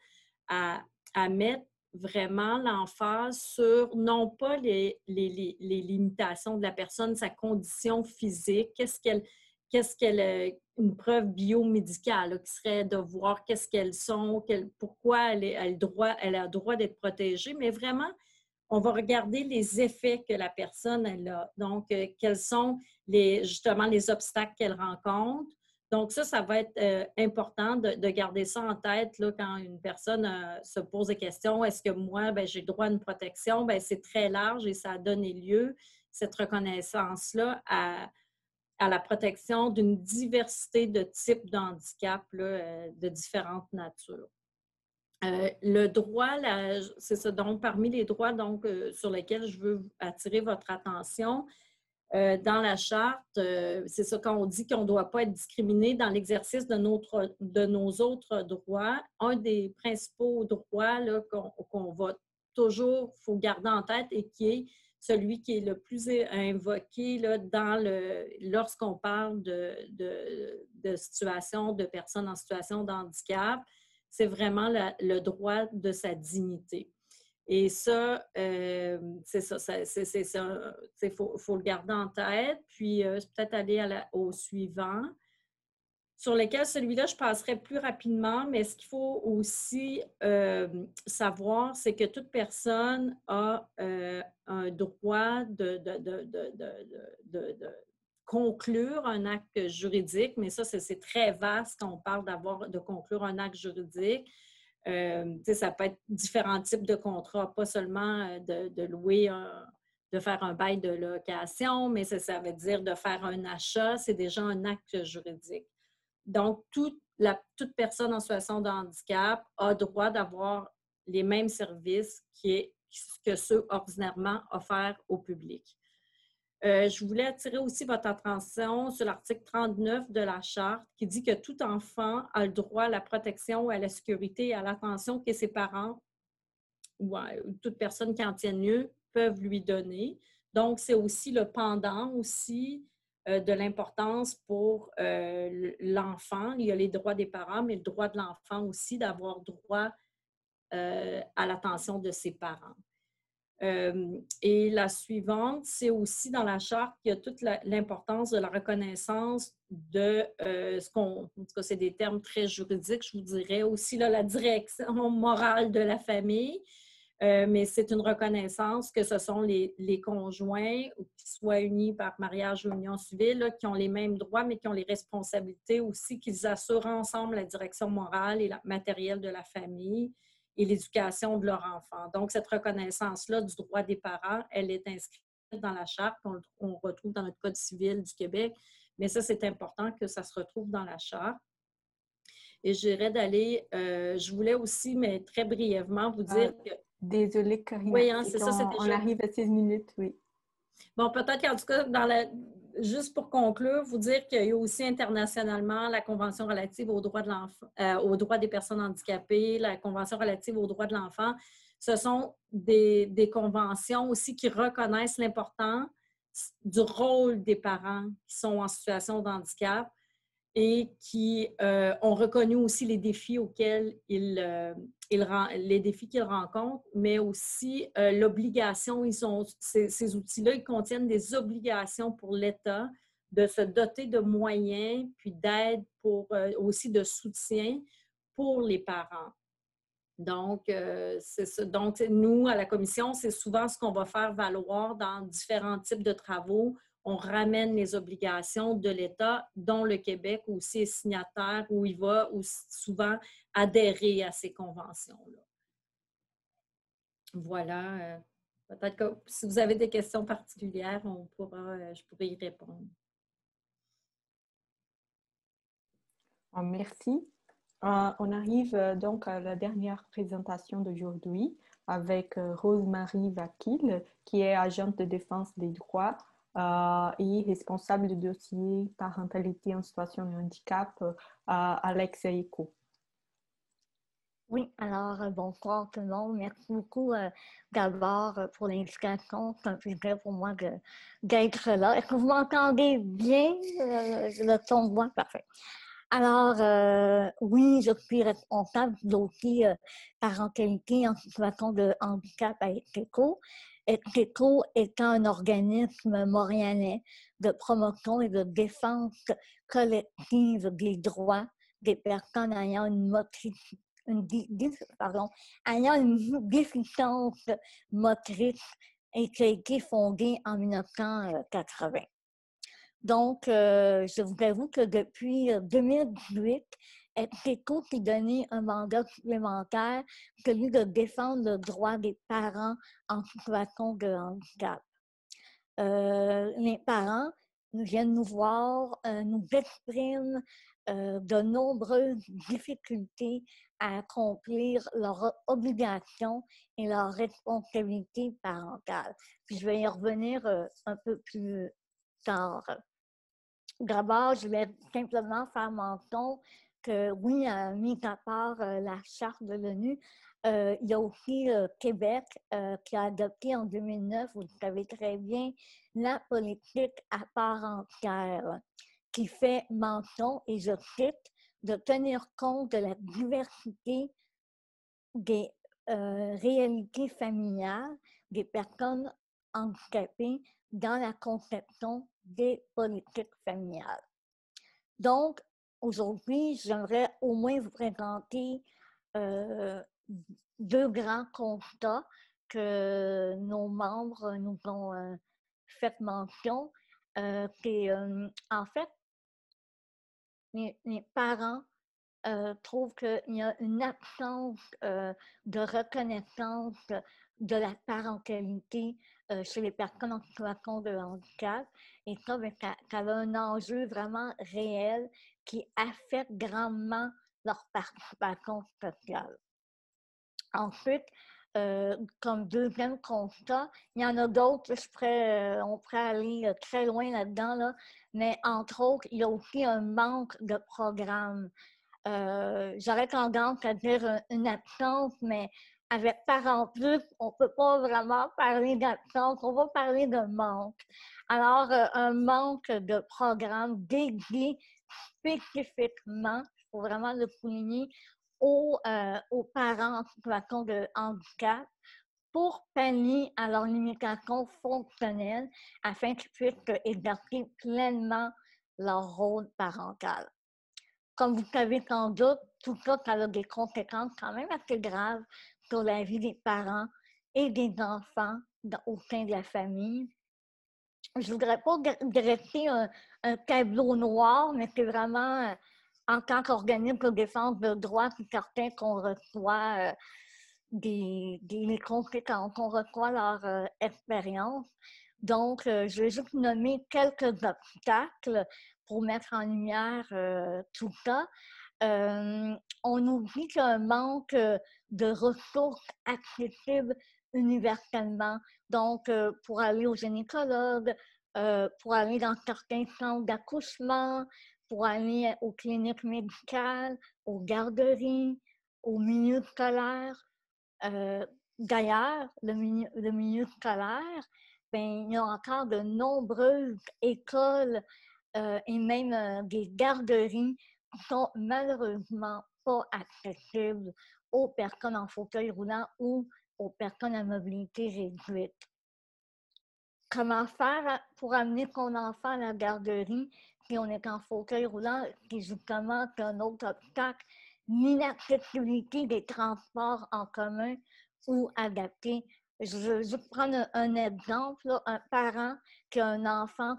Speaker 12: à, mettre vraiment l'emphase sur non pas les, les, limitations de la personne, sa condition physique, qu'est-ce qu'elle qu'est-ce qu'elle une preuve biomédicale qui serait de voir qu'est-ce qu'elles sont, pourquoi elle, elle, droit, a le droit d'être protégée, mais vraiment, on va regarder les effets que la personne a. Donc, euh, quels sont justement les obstacles qu'elle rencontre. Donc, ça, ça va être euh, important de, garder ça en tête là, quand une personne euh, se pose des questions. Est-ce que moi, ben, j'ai droit à une protection? Ben, c'est très large et ça a donné lieu, cette reconnaissance-là, à, à la protection d'une diversité de types de handicap euh, de différentes natures. Euh, le droit, c'est ça, donc parmi les droits donc, euh, sur lesquels je veux attirer votre attention, dans la charte, c'est ça quand on dit qu'on ne doit pas être discriminé dans l'exercice de, de nos autres droits. Un des principaux droits qu'on va toujours, faut garder en tête et qui est celui qui est le plus invoqué là, lorsqu'on parle de, de, situation de personnes en situation de handicap, c'est vraiment le droit de sa dignité. Et ça, euh, c'est ça, il faut, faut, le garder en tête. Puis, euh, peut-être aller au suivant sur lesquels celui-là, je passerai plus rapidement, mais ce qu'il faut aussi euh, savoir, c'est que toute personne a euh, un droit de, conclure un acte juridique, mais ça, c'est très vaste quand on parle d'avoir de conclure un acte juridique. Euh, ça peut être différents types de contrats, pas seulement de, louer, de faire un bail de location, mais ça veut dire de faire un achat, c'est déjà un acte juridique. Donc, toute, personne en situation de handicap a droit d'avoir les mêmes services que ceux ordinairement offerts au public. Euh, je voulais attirer aussi votre attention sur l'article 39 de la Charte qui dit que tout enfant a le droit à la protection, à la sécurité et à l'attention que ses parents ou toute personne qui en tienne mieux peuvent lui donner. Donc, c'est aussi le pendant aussi de l'importance pour euh, l'enfant. Il y a les droits des parents, mais le droit de l'enfant aussi d'avoir droit à l'attention de ses parents et la suivante, c'est aussi dans la charte qu'il y a toute l'importance de la reconnaissance de ce qu'on, en tout cas, c'est des termes très juridiques, je vous dirais aussi là, la direction morale de la famille, mais c'est une reconnaissance que ce sont les, les conjoints, qui soient unis par mariage ou union civile, qui ont les mêmes droits, mais qui ont les responsabilités aussi, qu'ils assurent ensemble la direction morale et la, matérielle de la famille et l'éducation de leur enfant. Donc, cette reconnaissance-là du droit des parents, elle est inscrite dans la charte qu'on retrouve dans notre Code civil du Québec, mais ça, c'est important que ça se retrouve dans la charte. Et j'irais d'aller, euh, je voulais aussi, mais très brièvement, vous dire
Speaker 1: que... Désolée, Corinne.
Speaker 12: Oui, hein, c'est ça,
Speaker 1: c'est On arrive à six minutes, oui.
Speaker 12: Bon, peut-être qu'en tout cas, dans la, juste pour conclure, vous dire qu'il y a aussi internationalement la Convention relative aux droits, de euh, aux droits des personnes handicapées, la Convention relative aux droits de l'enfant. Ce sont des, des, conventions aussi qui reconnaissent l'importance du rôle des parents qui sont en situation de handicap et qui euh, ont reconnu aussi les défis auxquels ils, euh, les défis qu'ils rencontrent, mais aussi euh, l'obligation, ils ont, ces, outils-là, ils contiennent des obligations pour l'État de se doter de moyens, puis d'aide pour aussi de soutien pour les parents. Donc, Donc, nous, à la commission, c'est souvent ce qu'on va faire valoir dans différents types de travaux on ramène les obligations de l'État, dont le Québec aussi est signataire, où il va souvent adhérer à ces conventions-là. Voilà. Euh, peut-être que si vous avez des questions particulières, on pourra, euh, je pourrais y répondre.
Speaker 1: Ah, merci. Euh, on arrive donc à la dernière présentation d'aujourd'hui avec Rose-Marie Vakil, qui est agente de défense des droits euh, et responsable du dossier parentalité en situation de handicap, euh, Alex Eco.
Speaker 13: Oui, alors euh, bonsoir tout le monde. Merci beaucoup d'abord pour l'indication. C'est un plaisir pour moi d'être là. Est-ce que vous m'entendez bien? le ton voix, parfait. Alors, oui, je suis responsable du dossier parentalité en situation de handicap à ECO. ECO étant un organisme montréalais de promotion et de défense collective des droits des personnes ayant une, pardon, ayant une déficience motrice et qui a été fondée en 1980. Donc, euh, je vous avoue que depuis 2018, ECO qui donnait un mandat supplémentaire, celui de défendre le droit des parents en situation de handicap. Euh, les parents viennent nous voir, euh, nous expriment euh, de nombreuses difficultés à accomplir leurs obligations et leurs responsabilités parentales. Puis je vais y revenir un peu plus tard. D'abord, je vais simplement faire mention oui, euh, mis à part euh, la charte de l'ONU, euh, il y a aussi le Québec qui a adopté en 2009, vous le savez très bien, la politique à part entière, qui fait mention, et je cite, de tenir compte de la diversité des réalités familiales des personnes handicapées dans la conception des politiques familiales. Donc, Aujourd'hui, j'aimerais au moins vous présenter euh, deux grands constats que nos membres nous ont euh, fait mention. Euh, en fait, les, parents trouvent qu'il y a une absence de reconnaissance de la parentalité chez les personnes en situation de handicap. Et ça, ben, ça, a un enjeu vraiment réel qui affecte grandement leur participation sociale. Ensuite, euh, comme deuxième constat, il y en a d'autres, euh, on pourrait aller euh, très loin là-dedans, là, mais entre autres, il y a aussi un manque de programme. J'aurais tendance à dire une absence, mais avec Parents Plus, on ne peut pas vraiment parler d'absence, on va parler de manque. Alors, un manque de programme dédié spécifiquement, il faut vraiment le souligner, aux, euh, parents en situation de handicap pour pallier à leur limitation fonctionnelle afin qu'ils puissent exercer pleinement leur rôle parental. Comme vous savez sans doute, tout ça a des conséquences quand même assez graves sur la vie des parents et des enfants au sein de la famille. Je voudrais pas dresser un, tableau noir, mais c'est vraiment en tant qu'organisme de défense de droits, c'est certain qu'on reçoit euh, des, des, conséquences, qu'on reçoit leur euh, expérience. Donc, euh, je vais juste nommer quelques obstacles pour mettre en lumière tout ça. on dit qu'il y a un manque de ressources accessibles universellement. Donc, pour aller au gynécologue, pour aller dans certains centres d'accouchement, pour aller aux cliniques médicales, aux garderies, aux milieux scolaires. Euh, d'ailleurs, le milieu, le milieu scolaire, ben, il y a encore de nombreuses écoles euh, et même euh, des garderies qui sont malheureusement pas accessibles aux personnes en fauteuil roulant ou aux personnes à mobilité réduite. Comment faire pour amener son enfant à la garderie si on est en fauteuil roulant, qui justement c'est un autre obstacle, l'inaccessibilité des transports en commun ou adaptés. Je vais juste prendre un, exemple, un parent qui a un enfant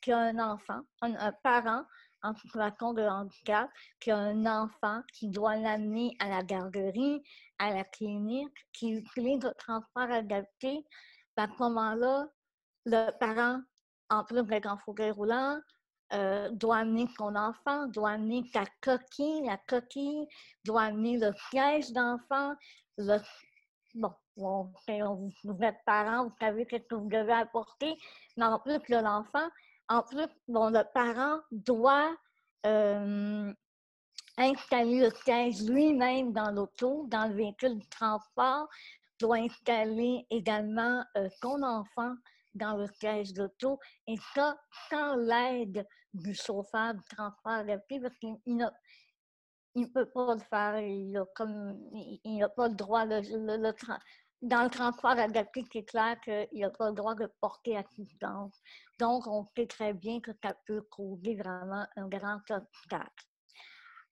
Speaker 13: qui a un enfant, un, parent en situation de handicap, qui a un enfant qui doit l'amener à la garderie, à la clinique, qui utilise le transport adapté, à ce moment-là, le parent, en plus d'être en fauteuil roulant, euh, doit amener son enfant, doit amener sa coquille, la coquille, doit amener le siège d'enfant. Bon, vous, êtes parent, vous savez ce que vous devez apporter, mais en plus, l'enfant, en plus, bon, le parent doit euh, installer le siège lui-même dans l'auto, dans le véhicule de transport, doit installer également euh, son enfant dans le siège d'auto, et ça sans l'aide du chauffeur, du transport adapté, parce qu'il ne peut pas le faire. Il n'a pas le droit. Le, dans le transport adapté, c'est clair qu'il n'a pas le droit de porter assistance. Donc, on sait très bien que ça peut causer vraiment un grand obstacle.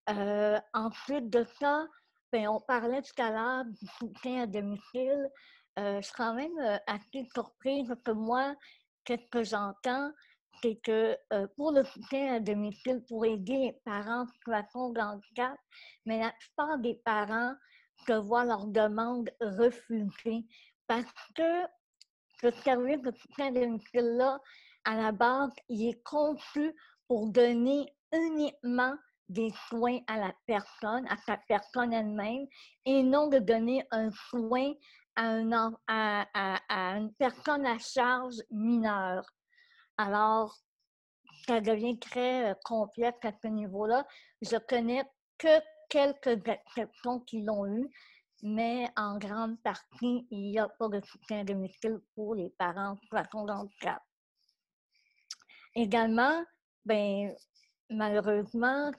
Speaker 13: Euh, ensuite de ça, ben, on parlait tout à l'heure du soutien à domicile. Euh, je suis quand même euh, assez surprise parce que moi, qu'est-ce que j'entends? c'est que euh, pour le soutien à domicile, pour aider les parents en situation de handicap, mais la plupart des parents se voient leur demande refusée parce que ce service de soutien domicile-là, à la base, il est conçu pour donner uniquement des soins à la personne, à sa personne elle-même, et non de donner un soin à, à une personne à charge mineure. Alors, ça devient très complexe à ce niveau-là. Je connais que quelques exceptions qui l'ont eu, mais en grande partie, il n'y a pas de soutien domicile pour les parents de handicap. Également, ben, malheureusement.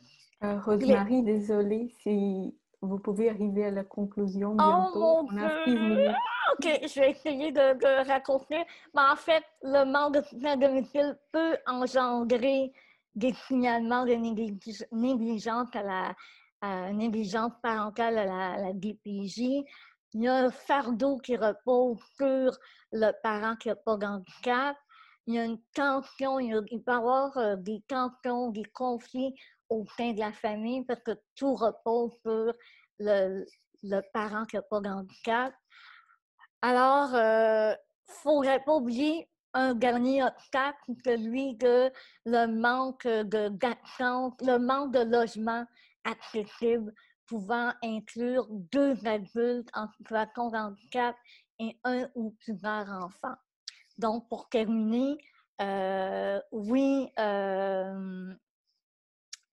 Speaker 1: Euh, Rosemary, désolée, si vous pouvez arriver à la conclusion
Speaker 13: oh
Speaker 1: bientôt.
Speaker 13: On a six minutes. OK, je vais essayer de, raconter. Mais en fait, le manque de soutien domicile peut engendrer des signalements de négligence à la négligence parentale à la, DPJ. il y a un fardeau qui repose sur le parent qui n'a pas d'handicap. Il y a une tension, il, peut y avoir euh, des tensions, des conflits au sein de la famille parce que tout repose sur le, parent qui n'a pas d'handicap. Alors, il euh, ne faudrait pas oublier un dernier obstacle, celui de le manque de le manque de logement accessible pouvant inclure deux adultes en situation de handicap et un ou plusieurs enfants. Donc, pour terminer, euh, oui, euh,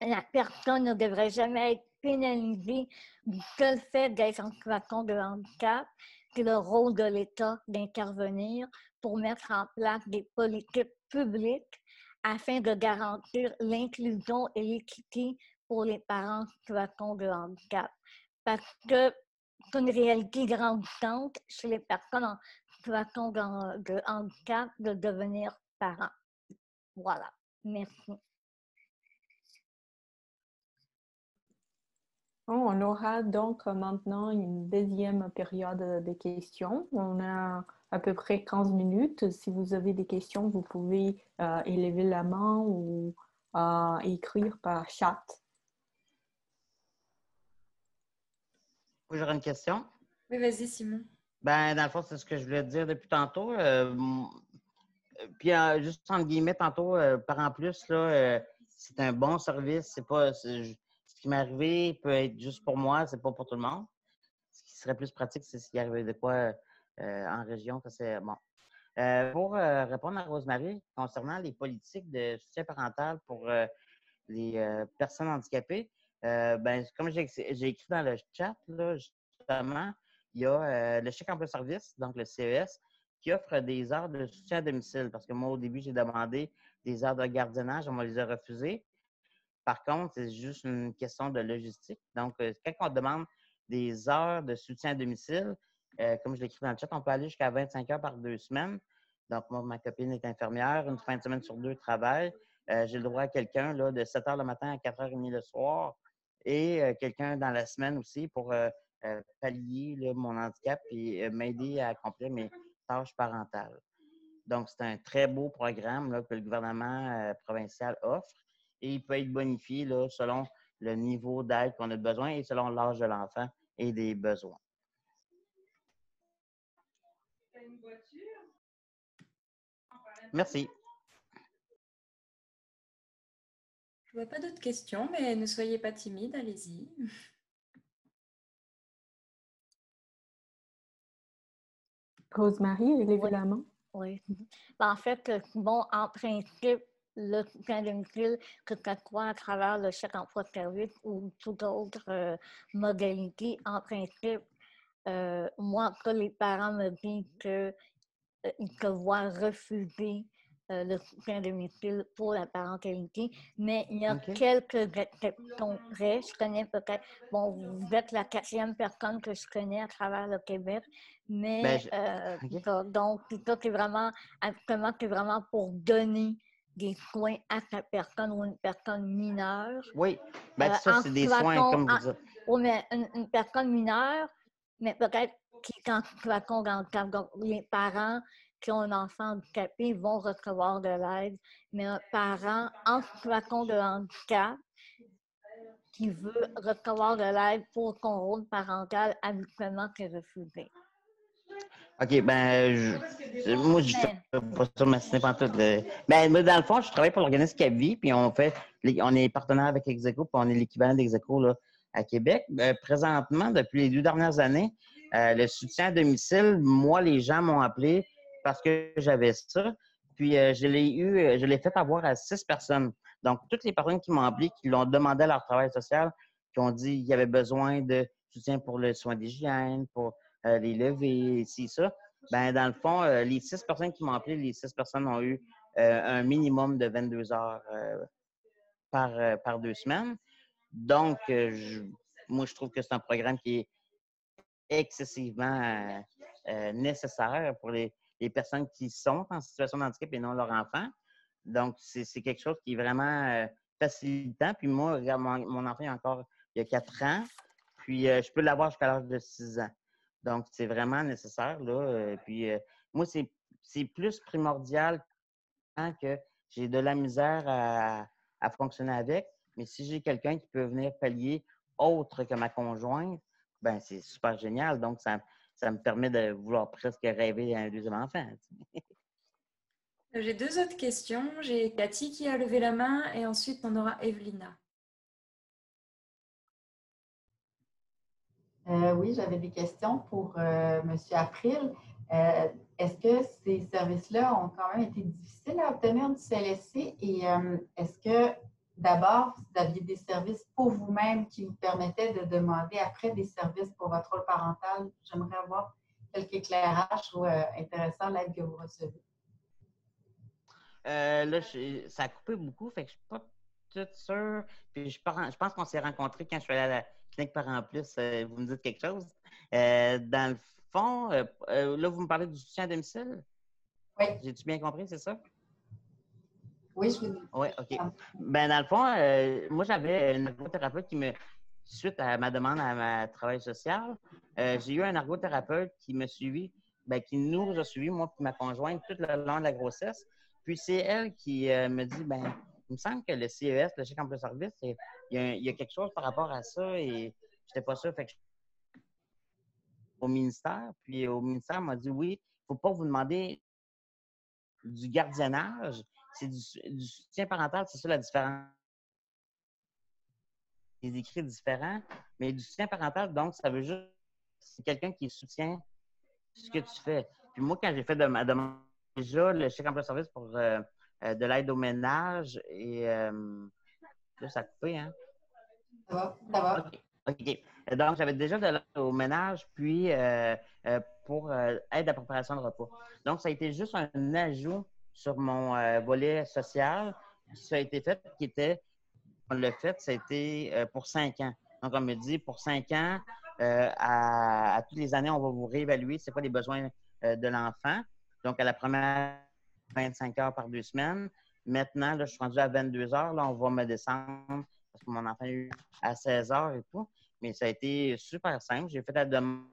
Speaker 13: la personne ne devrait jamais être pénalisée du seul fait d'être en situation de handicap. C'est le rôle de l'État d'intervenir pour mettre en place des politiques publiques afin de garantir l'inclusion et l'équité pour les parents en situation de handicap. Parce que c'est une réalité grandissante chez les personnes en situation de handicap de devenir parents. Voilà. Merci.
Speaker 1: On aura donc maintenant une deuxième période de questions. On a à peu près 15 minutes. Si vous avez des questions, vous pouvez euh, élever la main ou euh, écrire par chat.
Speaker 6: J'aurais une question.
Speaker 2: Oui, vas-y, Simon.
Speaker 6: Ben, dans le fond, c'est ce que je voulais dire depuis tantôt. Euh, puis, euh, juste en guillemets, tantôt, euh, par en plus, là, c'est un bon service. C'est pas. Ce qui m'est arrivé peut être juste pour moi, c'est pas pour tout le monde. Ce qui serait plus pratique, c'est ce qui arrivait de quoi en région. c'est bon. pour répondre à Rosemary, concernant les politiques de soutien parental pour les personnes handicapées, euh, ben, comme j'ai écrit dans le chat, là, justement, il y a euh, le chèque emploi service, donc le CES, qui offre des heures de soutien à domicile. Parce que moi, au début, j'ai demandé des heures de gardiennage, on m'a les a refusées. Par contre, c'est juste une question de logistique. Donc, euh, quand on demande des heures de soutien à domicile, comme je l'écris dans le chat, on peut aller jusqu'à 25 heures par deux semaines. Donc, moi, ma copine est infirmière, une fin de semaine sur deux travaille. j'ai le droit à quelqu'un de 7 heures le matin à 4 h 30 le soir et quelqu'un dans la semaine aussi pour pallier mon handicap et m'aider à accomplir mes tâches parentales. Donc, c'est un très beau programme que le gouvernement provincial offre et il peut être bonifié selon le niveau d'aide qu'on a besoin et selon l'âge de l'enfant et des besoins. Merci.
Speaker 2: Vois pas d'autres questions, mais ne soyez pas timide, allez-y.
Speaker 1: Rosemary, levez la main.
Speaker 13: Oui. Ben, en fait, euh, bon, en principe, le soutien domicile, que ce soit à travers le chèque emploi de service ou toute autre euh, modalité, en principe, euh, moi, que les parents me disent qu'ils se voient refuser euh, le soutien domicile pour la parentalité, mais il y a quelques exceptions près. Je connais peut-être, bon, vous êtes la quatrième personne que je connais à travers le Québec, mais ben, euh, donc, ça, c'est vraiment, actuellement, c'est vraiment pour donner des soins à sa personne ou une personne mineure.
Speaker 6: Oui, ben, ça, c'est des soins, comme vous dites.
Speaker 13: Oui, mais une, personne mineure, mais peut-être qui en situation Donc, les parents qui ont un enfant handicapé vont recevoir de l'aide, mais un parent en situation de handicap qui veut recevoir de l'aide pour son rôle parental, habituellement, c'est refusé.
Speaker 6: OK, ben, je, moi, je fais pas ça, mais pas tout. Ben, dans le fond, je travaille pour l'organisme CAPVI, puis on fait, on est partenaire avec Execo, puis on est l'équivalent d'Execo à Québec. Ben, présentement, depuis les deux dernières années, euh, le soutien à domicile, moi, les gens m'ont appelé parce que j'avais ça. Puis euh, je l'ai eu, euh, je l'ai fait avoir à six personnes. Donc, toutes les personnes qui m'ont appelé, qui l'ont demandé à leur travail social, qui ont dit qu'il y avait besoin de soutien pour le soin d'hygiène, pour euh, les lever, ici, ça. Ben, dans le fond, les six personnes qui m'ont appelé, les six personnes ont eu un minimum de 22 heures par, par deux semaines. Donc, moi, je trouve que c'est un programme qui est excessivement nécessaire pour les, les personnes qui sont en situation de handicap et non leurs enfants. Donc, c'est quelque chose qui est vraiment euh, facilitant. Puis moi, mon, mon, enfant, a encore il y a quatre ans. Puis euh, je peux l'avoir jusqu'à l'âge de six ans. Donc, c'est vraiment nécessaire. Là. euh, Puis, moi, c'est plus primordial hein, que j'ai de la misère à, à fonctionner avec. Mais si j'ai quelqu'un qui peut venir pallier autre que ma conjointe, ben c'est super génial. Donc, ça, ça me permet de vouloir presque rêver à un deuxième enfant. sais.
Speaker 2: J'ai deux autres questions. J'ai Cathy qui a levé la main et ensuite on aura Evelina.
Speaker 9: Euh, oui, j'avais des questions pour euh, M. April. Euh, Est-ce que ces services-là ont quand même été difficiles à obtenir du CLSC? Et euh, est-ce que d'abord, vous aviez des services pour vous-même qui vous permettaient de demander après des services pour votre rôle parental? J'aimerais avoir quelques éclairages. Je trouve euh, intéressant l'aide que vous recevez.
Speaker 6: Euh, là, je- ça a coupé beaucoup, fait que je suis pas toute sûre. Puis je, pense- je pense qu'on s'est rencontrés quand je suis allée à la clinique Parents Plus. euh, vous me dites quelque chose? Euh, dans le fond, euh, là, vous me parlez du soutien à domicile?
Speaker 9: Oui.
Speaker 6: J'ai-tu bien compris, c'est ça?
Speaker 9: Oui, je vous
Speaker 6: Oui, OK. Ben, dans le fond, euh, moi, j'avais une ergothérapeute qui me, suite à ma demande à ma travail social, euh, j'ai eu un ergothérapeute qui me suivi, ben, qui nous a suivis, moi et ma conjointe, tout le long de la grossesse. Puis c'est elle qui euh, me dit, ben, il me semble que le CES, le chèque emploi service, il y, a, il y a quelque chose par rapport à ça et j'étais pas sûr. Fait que je- au ministère, puis au ministère m'a dit, oui, il ne faut pas vous demander du gardiennage, c'est du, du soutien parental, c'est ça la différence. Les écrits différents, mais du soutien parental, donc, ça veut juste c'est quelqu'un qui soutient ce que tu fais. Puis moi, quand j'ai fait de ma demande, déjà le chèque emploi service pour euh, euh, de l'aide au ménage, et euh, là, ça a coupé, hein?
Speaker 9: Ça va? Ça va?
Speaker 6: OK. Donc, j'avais déjà de l'aide au ménage, puis pour aide à la préparation de repas. Donc, ça a été juste un ajout sur mon euh, volet social. Ça a été fait, qui était, on l'a fait, ça a été euh, pour cinq ans. Donc, on me dit, pour cinq ans, euh, à, toutes les années, on va vous réévaluer c'est quoi les besoins de l'enfant. Donc, à la première, 25 heures par deux semaines. Maintenant, là, je suis rendu à 22 heures. Là, on va me descendre parce que mon enfant a eu à 16 heures et tout. Mais ça a été super simple. J'ai fait la demande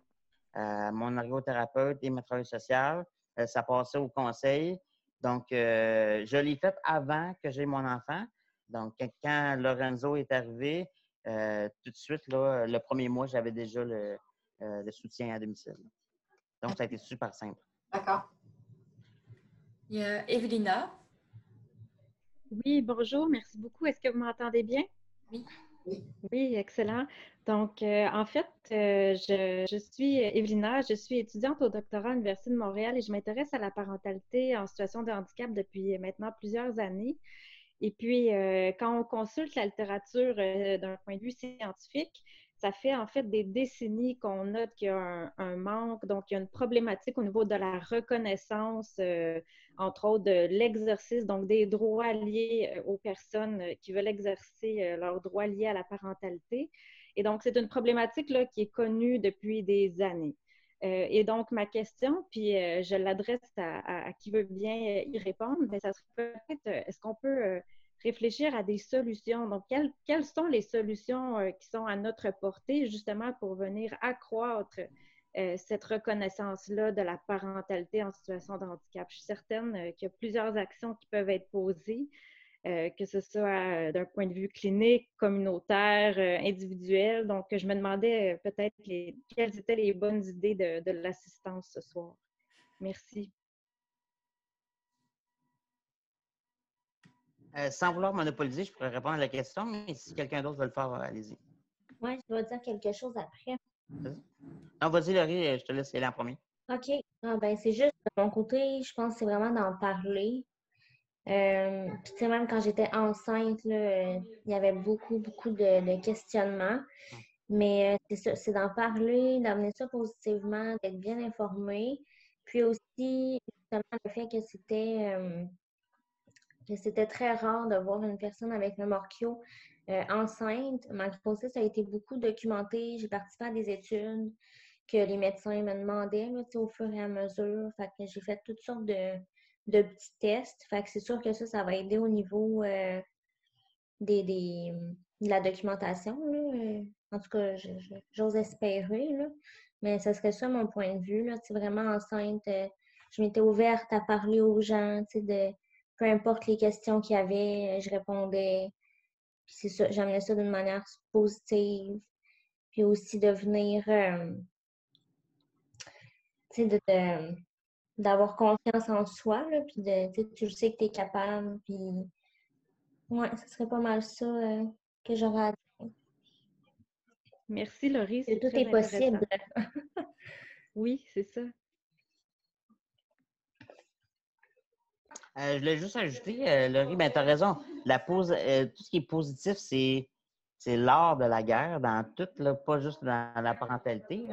Speaker 6: à mon ergothérapeute et ma travail social. Euh, ça passait au conseil. Donc, euh, je l'ai fait avant que j'aie mon enfant. Donc, quand- quand Lorenzo est arrivé, euh, tout de suite, là, le premier mois, j'avais déjà le, euh, le soutien à domicile. Donc, ça a été super simple.
Speaker 9: D'accord.
Speaker 2: Il y a Evelina.
Speaker 14: Oui, bonjour, merci beaucoup. Est-ce que vous m'entendez bien?
Speaker 2: Oui.
Speaker 14: Oui, excellent. Donc, euh, en fait, euh, je, je suis Evelina, je suis étudiante au doctorat à l'Université de Montréal et je m'intéresse à la parentalité en situation de handicap depuis maintenant plusieurs années. Et puis, euh, quand on consulte la littérature d'un point de vue scientifique, ça fait en fait des décennies qu'on note qu'il y a un, manque, donc il y a une problématique au niveau de la reconnaissance, euh, entre autres de l'exercice, donc des droits liés euh, aux personnes euh, qui veulent exercer leurs droits liés à la parentalité. Et donc, c'est une problématique là, qui est connue depuis des années. Et donc, ma question, puis je l'adresse à, à- qui veut bien y répondre, mais ça serait peut-être, est-ce qu'on peut réfléchir à des solutions? Donc, quelles, sont les solutions euh, qui sont à notre portée justement pour venir accroître euh, cette reconnaissance-là de la parentalité en situation de handicap? Je suis certaine euh, qu'il y a plusieurs actions qui peuvent être posées, que ce soit d'un point de vue clinique, communautaire, individuel. Donc, je me demandais peut-être les- quelles étaient les bonnes idées de l'assistance ce soir. Merci.
Speaker 6: Euh, sans vouloir monopoliser, je pourrais répondre à la question, mais si quelqu'un d'autre veut le faire, allez-y.
Speaker 5: Oui, je dois dire quelque chose après.
Speaker 6: Vas-y. Non, vas-y, Laurie, euh, je te laisse y aller en premier.
Speaker 5: OK. Ah, ben, c'est juste de mon côté, je pense que c'est vraiment d'en parler. Euh, puis, tu sais, même quand j'étais enceinte, là, euh, il y avait beaucoup, beaucoup de, de questionnements. Mais euh, c'est ça, c'est d'en parler, d'amener ça positivement, d'être bien informé. Puis aussi, justement, le fait que c'était c'était très rare de voir une personne avec le morchio euh, enceinte. Ma grossesse a été beaucoup documentée. J'ai participé à des études que les médecins me demandaient au fur et à mesure. Fait que j'ai fait toutes sortes de, de petits tests. Fait que c'est sûr que ça, ça va aider au niveau euh, des, des- de la documentation. là. Euh, En tout cas, j'ose espérer. Là. Mais ça serait ça mon point de vue. Là, vraiment enceinte, euh, je m'étais ouverte à parler aux gens, de peu importe les questions qu'il y avait, je répondais. Puis c'est ça, j'amenais ça d'une manière positive. Puis aussi de venir, euh, tu sais, d'avoir confiance en soi, là, puis de, tu sais que tu es capable, puis ouais, ce serait pas mal ça euh, que j'aurais à dire.
Speaker 14: Merci Laurie.
Speaker 5: tout est possible.
Speaker 14: oui, c'est ça.
Speaker 6: Je voulais juste ajouter, euh, Laurie, ben, tu as raison. Euh, tout ce qui est positif, c'est, l'art de la guerre dans tout, là, pas juste dans la parentalité.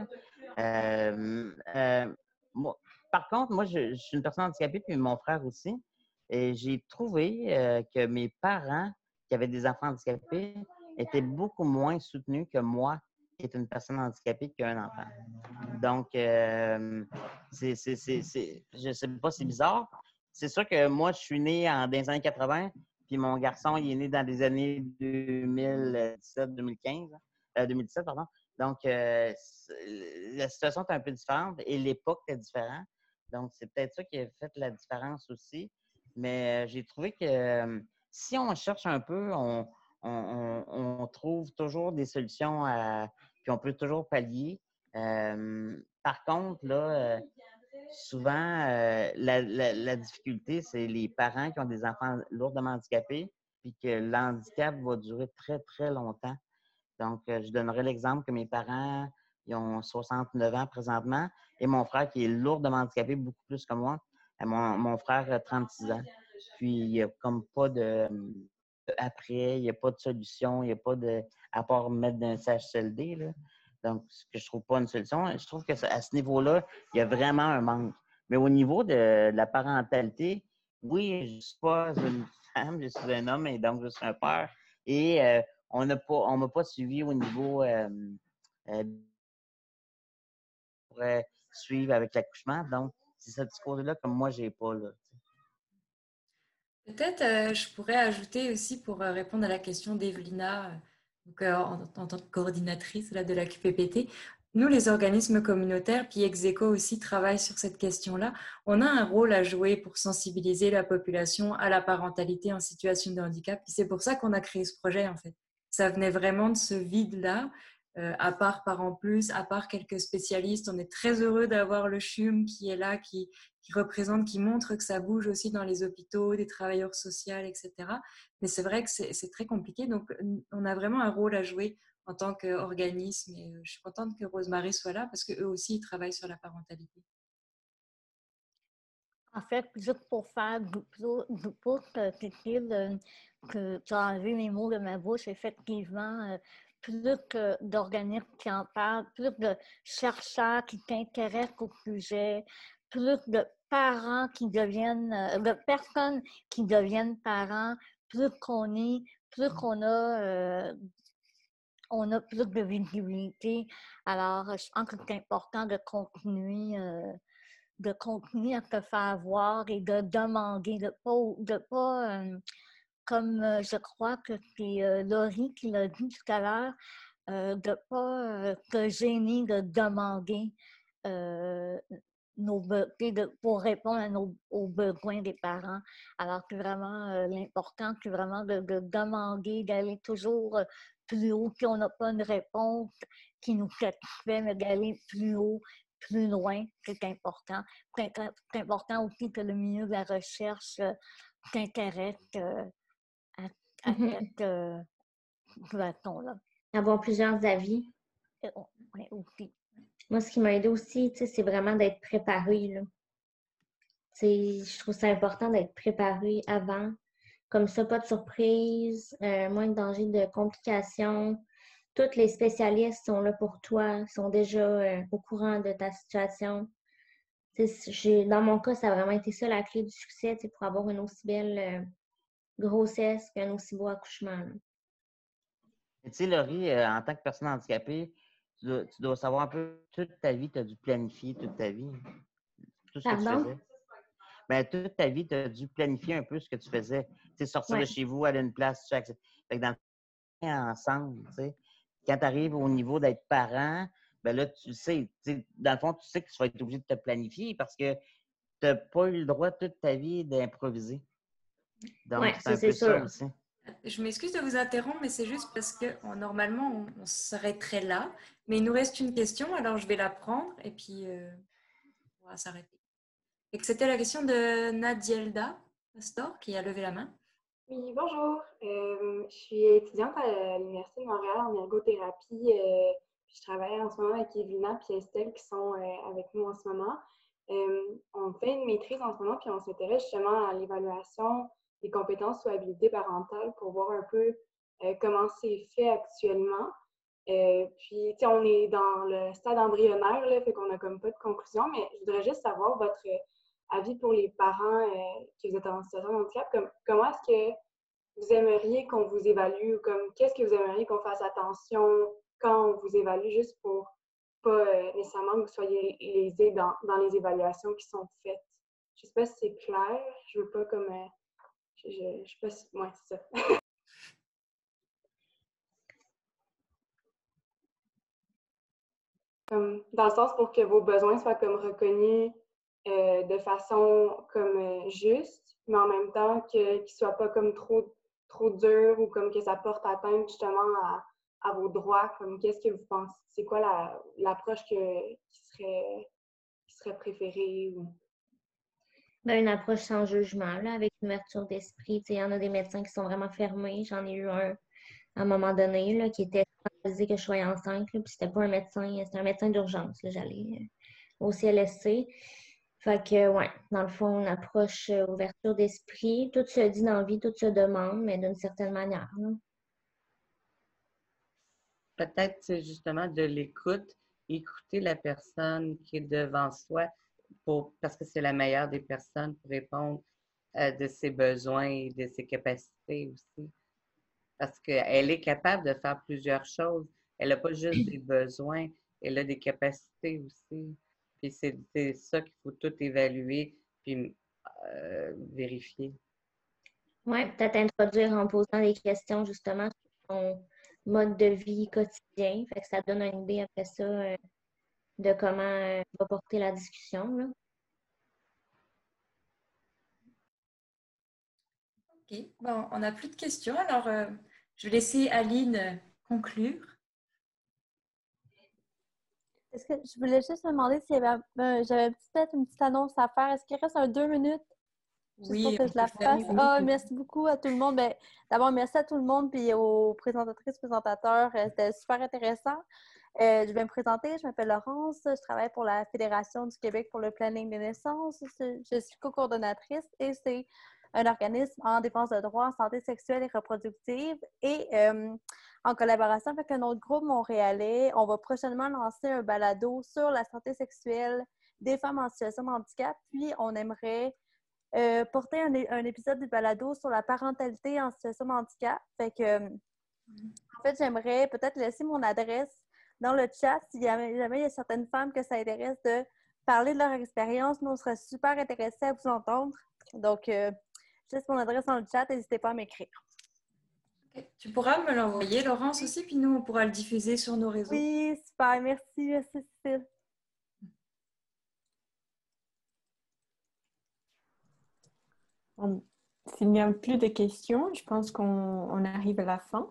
Speaker 6: moi, par contre, moi, je, suis une personne handicapée, puis mon frère aussi. Et j'ai trouvé euh, que mes parents qui avaient des enfants handicapés étaient beaucoup moins soutenus que moi, qui est une personne handicapée, qui a un enfant. Donc, euh, c'est, je sais pas, c'est bizarre. C'est sûr que moi, je suis né en, dans années 80, puis mon garçon, il est né dans les années 2017-2015, 2017, euh, pardon. Donc, la situation est un peu différente et l'époque est différente. Donc, c'est peut-être ça qui a fait la différence aussi. Mais euh, j'ai trouvé que euh, si on cherche un peu, on, trouve toujours des solutions, puis on peut toujours pallier. Euh, par contre, là, souvent, la, difficulté, c'est les parents qui ont des enfants lourdement handicapés, puis que l'handicap va durer très, très longtemps. Donc, je donnerai l'exemple que mes parents, ils ont 69 ans présentement. Et mon frère, qui est lourdement handicapé, beaucoup plus que moi, euh, mon, frère a 36 ans. Puis, il n'y a comme pas de. Après, il n'y a pas de solution, il n'y a pas de. à part mettre d'un CHSLD. Là. Donc, ce que je trouve pas une solution. Je trouve que à ce niveau-là, il y a vraiment un manque. Mais au niveau de, la parentalité, oui, je ne suis pas une femme, je suis un homme et donc je suis un père. Et euh, on ne m'a pas suivi au niveau euh, pourrait suivre avec l'accouchement. Donc, c'est ce discours-là que moi, je n'ai pas. Là,
Speaker 2: Peut-être euh, je pourrais ajouter aussi pour euh, répondre à la question d'Evelina, euh, en, tant que coordinatrice là, de la QPPT. Nous, les organismes communautaires, puis Execo aussi travaillent sur cette question-là. On a un rôle à jouer pour sensibiliser la population à la parentalité en situation de handicap. C'est pour ça qu'on a créé ce projet, en fait. Ça venait vraiment de ce vide-là euh, à part Parents Plus, à part quelques spécialistes. On est très heureux d'avoir le CHUM qui est là, qui, représente, qui montre que ça bouge aussi dans les hôpitaux, des travailleurs sociaux, etc. Mais c'est vrai que c'est très compliqué. Donc, on a vraiment un rôle à jouer en tant qu'organisme. Et euh, je suis contente que Rosemary soit là parce qu'eux aussi, ils travaillent sur la parentalité.
Speaker 13: En fait, juste pour faire pour que, que tu as enlevé mes mots de ma bouche, effectivement, euh, plus d'organismes qui en parlent, plus de chercheurs qui s'intéressent au sujet, plus de parents qui deviennent, euh, de personnes qui deviennent parents, plus qu'on est, plus qu'on a, euh, on a plus de visibilité. Alors, je pense que c'est important de continuer, euh, de continuer à se faire voir et de demander, de pas, de pas comme je crois que c'est Laurie qui l'a dit tout à l'heure, de ne pas te gêner de demander nos, pour répondre à nos, aux besoins des parents. Alors que vraiment, l'important, c'est vraiment de, demander, d'aller toujours plus haut. Si on n'a pas une réponse qui nous satisfait, mais d'aller plus haut, plus loin, c'est important. C'est important aussi que le milieu de la recherche t'intéresse à
Speaker 5: mmh
Speaker 13: cette euh, là
Speaker 5: Avoir plusieurs avis.
Speaker 13: Euh, oui, aussi.
Speaker 5: Moi, ce qui m'a aidé aussi, c'est vraiment d'être préparé. Je trouve ça important d'être préparé avant. Comme ça, pas de surprise, euh, moins de danger de complications. Tous les spécialistes sont là pour toi, sont déjà euh, au courant de ta situation. Dans mon cas, ça a vraiment été ça la clé du succès pour avoir une aussi belle grossesse qu'un aussi beau accouchement.
Speaker 6: Tu sais, Laurie, euh, en tant que personne handicapée, tu dois, savoir un peu toute ta vie, tu as dû planifier toute ta vie. Tout ce que tu faisais. Ben, toute ta vie, tu as dû planifier un peu ce que tu faisais. Tu sais, sortir de chez vous, aller à une place, tu fait que dans le ensemble, tu sais, quand tu arrives au niveau d'être parent, ben là, tu sais, dans le fond, tu sais que tu vas être obligé de te planifier parce que tu n'as pas eu le droit toute ta vie d'improviser. Donc, c'est un peu ça aussi.
Speaker 2: Je m'excuse de vous interrompre, mais c'est juste parce que normalement, on, s'arrêterait là. Mais il nous reste une question, alors je vais la prendre et puis euh, on va s'arrêter. Et que c'était la question de Nadielda Pastor qui a levé la main.
Speaker 11: Oui, bonjour. Euh, je suis étudiante à l'Université de Montréal en ergothérapie. Euh, je travaille en ce moment avec Evina et Estelle qui sont avec nous en ce moment. on fait une maîtrise en ce moment, puis on s'intéresse justement à l'évaluation des compétences ou habilités parentales pour voir un peu euh, comment c'est fait actuellement. Euh, puis, on est dans le stade embryonnaire, là, fait qu'on n'a comme pas de conclusion, mais je voudrais juste savoir votre avis pour les parents euh, qui vous êtes en situation de handicap. Comme, comment est-ce que vous aimeriez qu'on vous évalue ou comme qu'est-ce que vous aimeriez qu'on fasse attention quand on vous évalue juste pour pas nécessairement que vous soyez lésés dans, dans, les évaluations qui sont faites? Je sais pas si c'est clair. Je veux pas comme je, je, sais pas si. c'est ça. dans le sens pour que vos besoins soient comme reconnus euh, de façon comme euh, juste, mais en même temps qu'ils ne soient pas comme trop, trop durs ou comme que ça porte atteinte justement à, à vos droits. Comme qu'est-ce que vous pensez? C'est quoi l'approche qui, serait, qui serait préférée?
Speaker 5: Ben, une approche sans jugement, là, avec une ouverture d'esprit. Il y en a des médecins qui sont vraiment fermés. J'en ai eu un à un moment donné là, qui était dit que je sois enceinte, puis c'était pas un médecin, c'était un médecin d'urgence. J'allais euh, au CLSC. Fait que, ouais, dans le fond, une approche euh, ouverture d'esprit. Tout se dit dans la vie, tout se demande, mais d'une certaine manière.
Speaker 10: Peut-être justement de l'écoute, écouter la personne qui est devant soi parce que c'est la meilleure des personnes pour répondre euh, de ses besoins et de ses capacités aussi. Parce qu'elle est capable de faire plusieurs choses. Elle n'a pas juste des besoins, elle a des capacités aussi. Puis c'est ça qu'il faut tout évaluer puis euh, vérifier.
Speaker 5: Oui, peut-être introduire en posant des questions justement sur son mode de vie quotidien. Fait que ça donne une idée après ça euh, de comment euh, va porter la discussion. Là.
Speaker 2: OK. Bon, on n'a plus de questions. Alors, euh, je vais laisser Aline conclure.
Speaker 14: Est-ce que je voulais juste me demander si euh, j'avais peut-être une petite annonce à faire. Est-ce qu'il reste un deux minutes?
Speaker 2: oui, pour
Speaker 14: que je la fasse. Ah, merci beaucoup à tout le monde. Ben, D'abord, merci à tout le monde et aux présentatrices, présentateurs. C'était super intéressant. Euh, je vais me présenter, je m'appelle Laurence, je travaille pour la Fédération du Québec pour le planning des naissances. Je suis co-coordonnatrice et c'est un organisme en défense de droits en santé sexuelle et reproductive. Et euh, en collaboration avec un autre groupe montréalais, on va prochainement lancer un balado sur la santé sexuelle des femmes en situation de handicap. Puis, on aimerait euh, porter un, épisode du balado sur la parentalité en situation de handicap. Fait que, en fait, j'aimerais peut-être laisser mon adresse dans le chat si jamais, jamais il y a certaines femmes que ça intéresse de parler de leur expérience. Nous, on serait super intéressés à vous entendre. Donc, euh, je laisse mon adresse dans le chat. N'hésitez pas à m'écrire.
Speaker 2: Tu pourras me l'envoyer, Laurence, aussi, puis nous, on pourra le diffuser sur nos réseaux.
Speaker 14: Oui, super. Merci, merci, Cécile.
Speaker 1: S'il n'y a plus de questions, je pense qu'on arrive à la fin.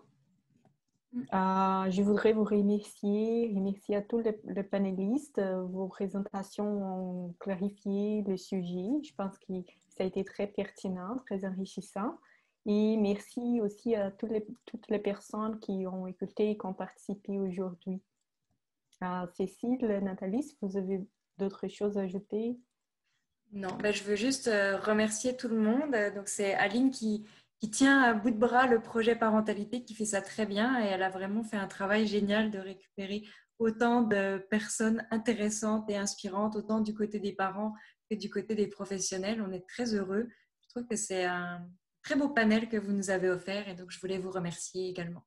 Speaker 1: Euh, je voudrais vous remercier, remercier à tous les, panélistes. Vos présentations ont clarifié le sujet. Je pense que ça a été très pertinent, très enrichissant. Et merci aussi à toutes les, les personnes qui ont écouté et qui ont participé aujourd'hui. Euh, Cécile, Nathalie, vous avez d'autres choses à ajouter?
Speaker 2: Non, ben, je veux juste euh, remercier tout le monde. Donc, c'est Aline qui, qui tient à bout de bras le projet parentalité, qui fait ça très bien et elle a vraiment fait un travail génial de récupérer autant de personnes intéressantes et inspirantes, autant du côté des parents que du côté des professionnels. On est très heureux. Je trouve que c'est un très beau panel que vous nous avez offert et donc je voulais vous remercier également.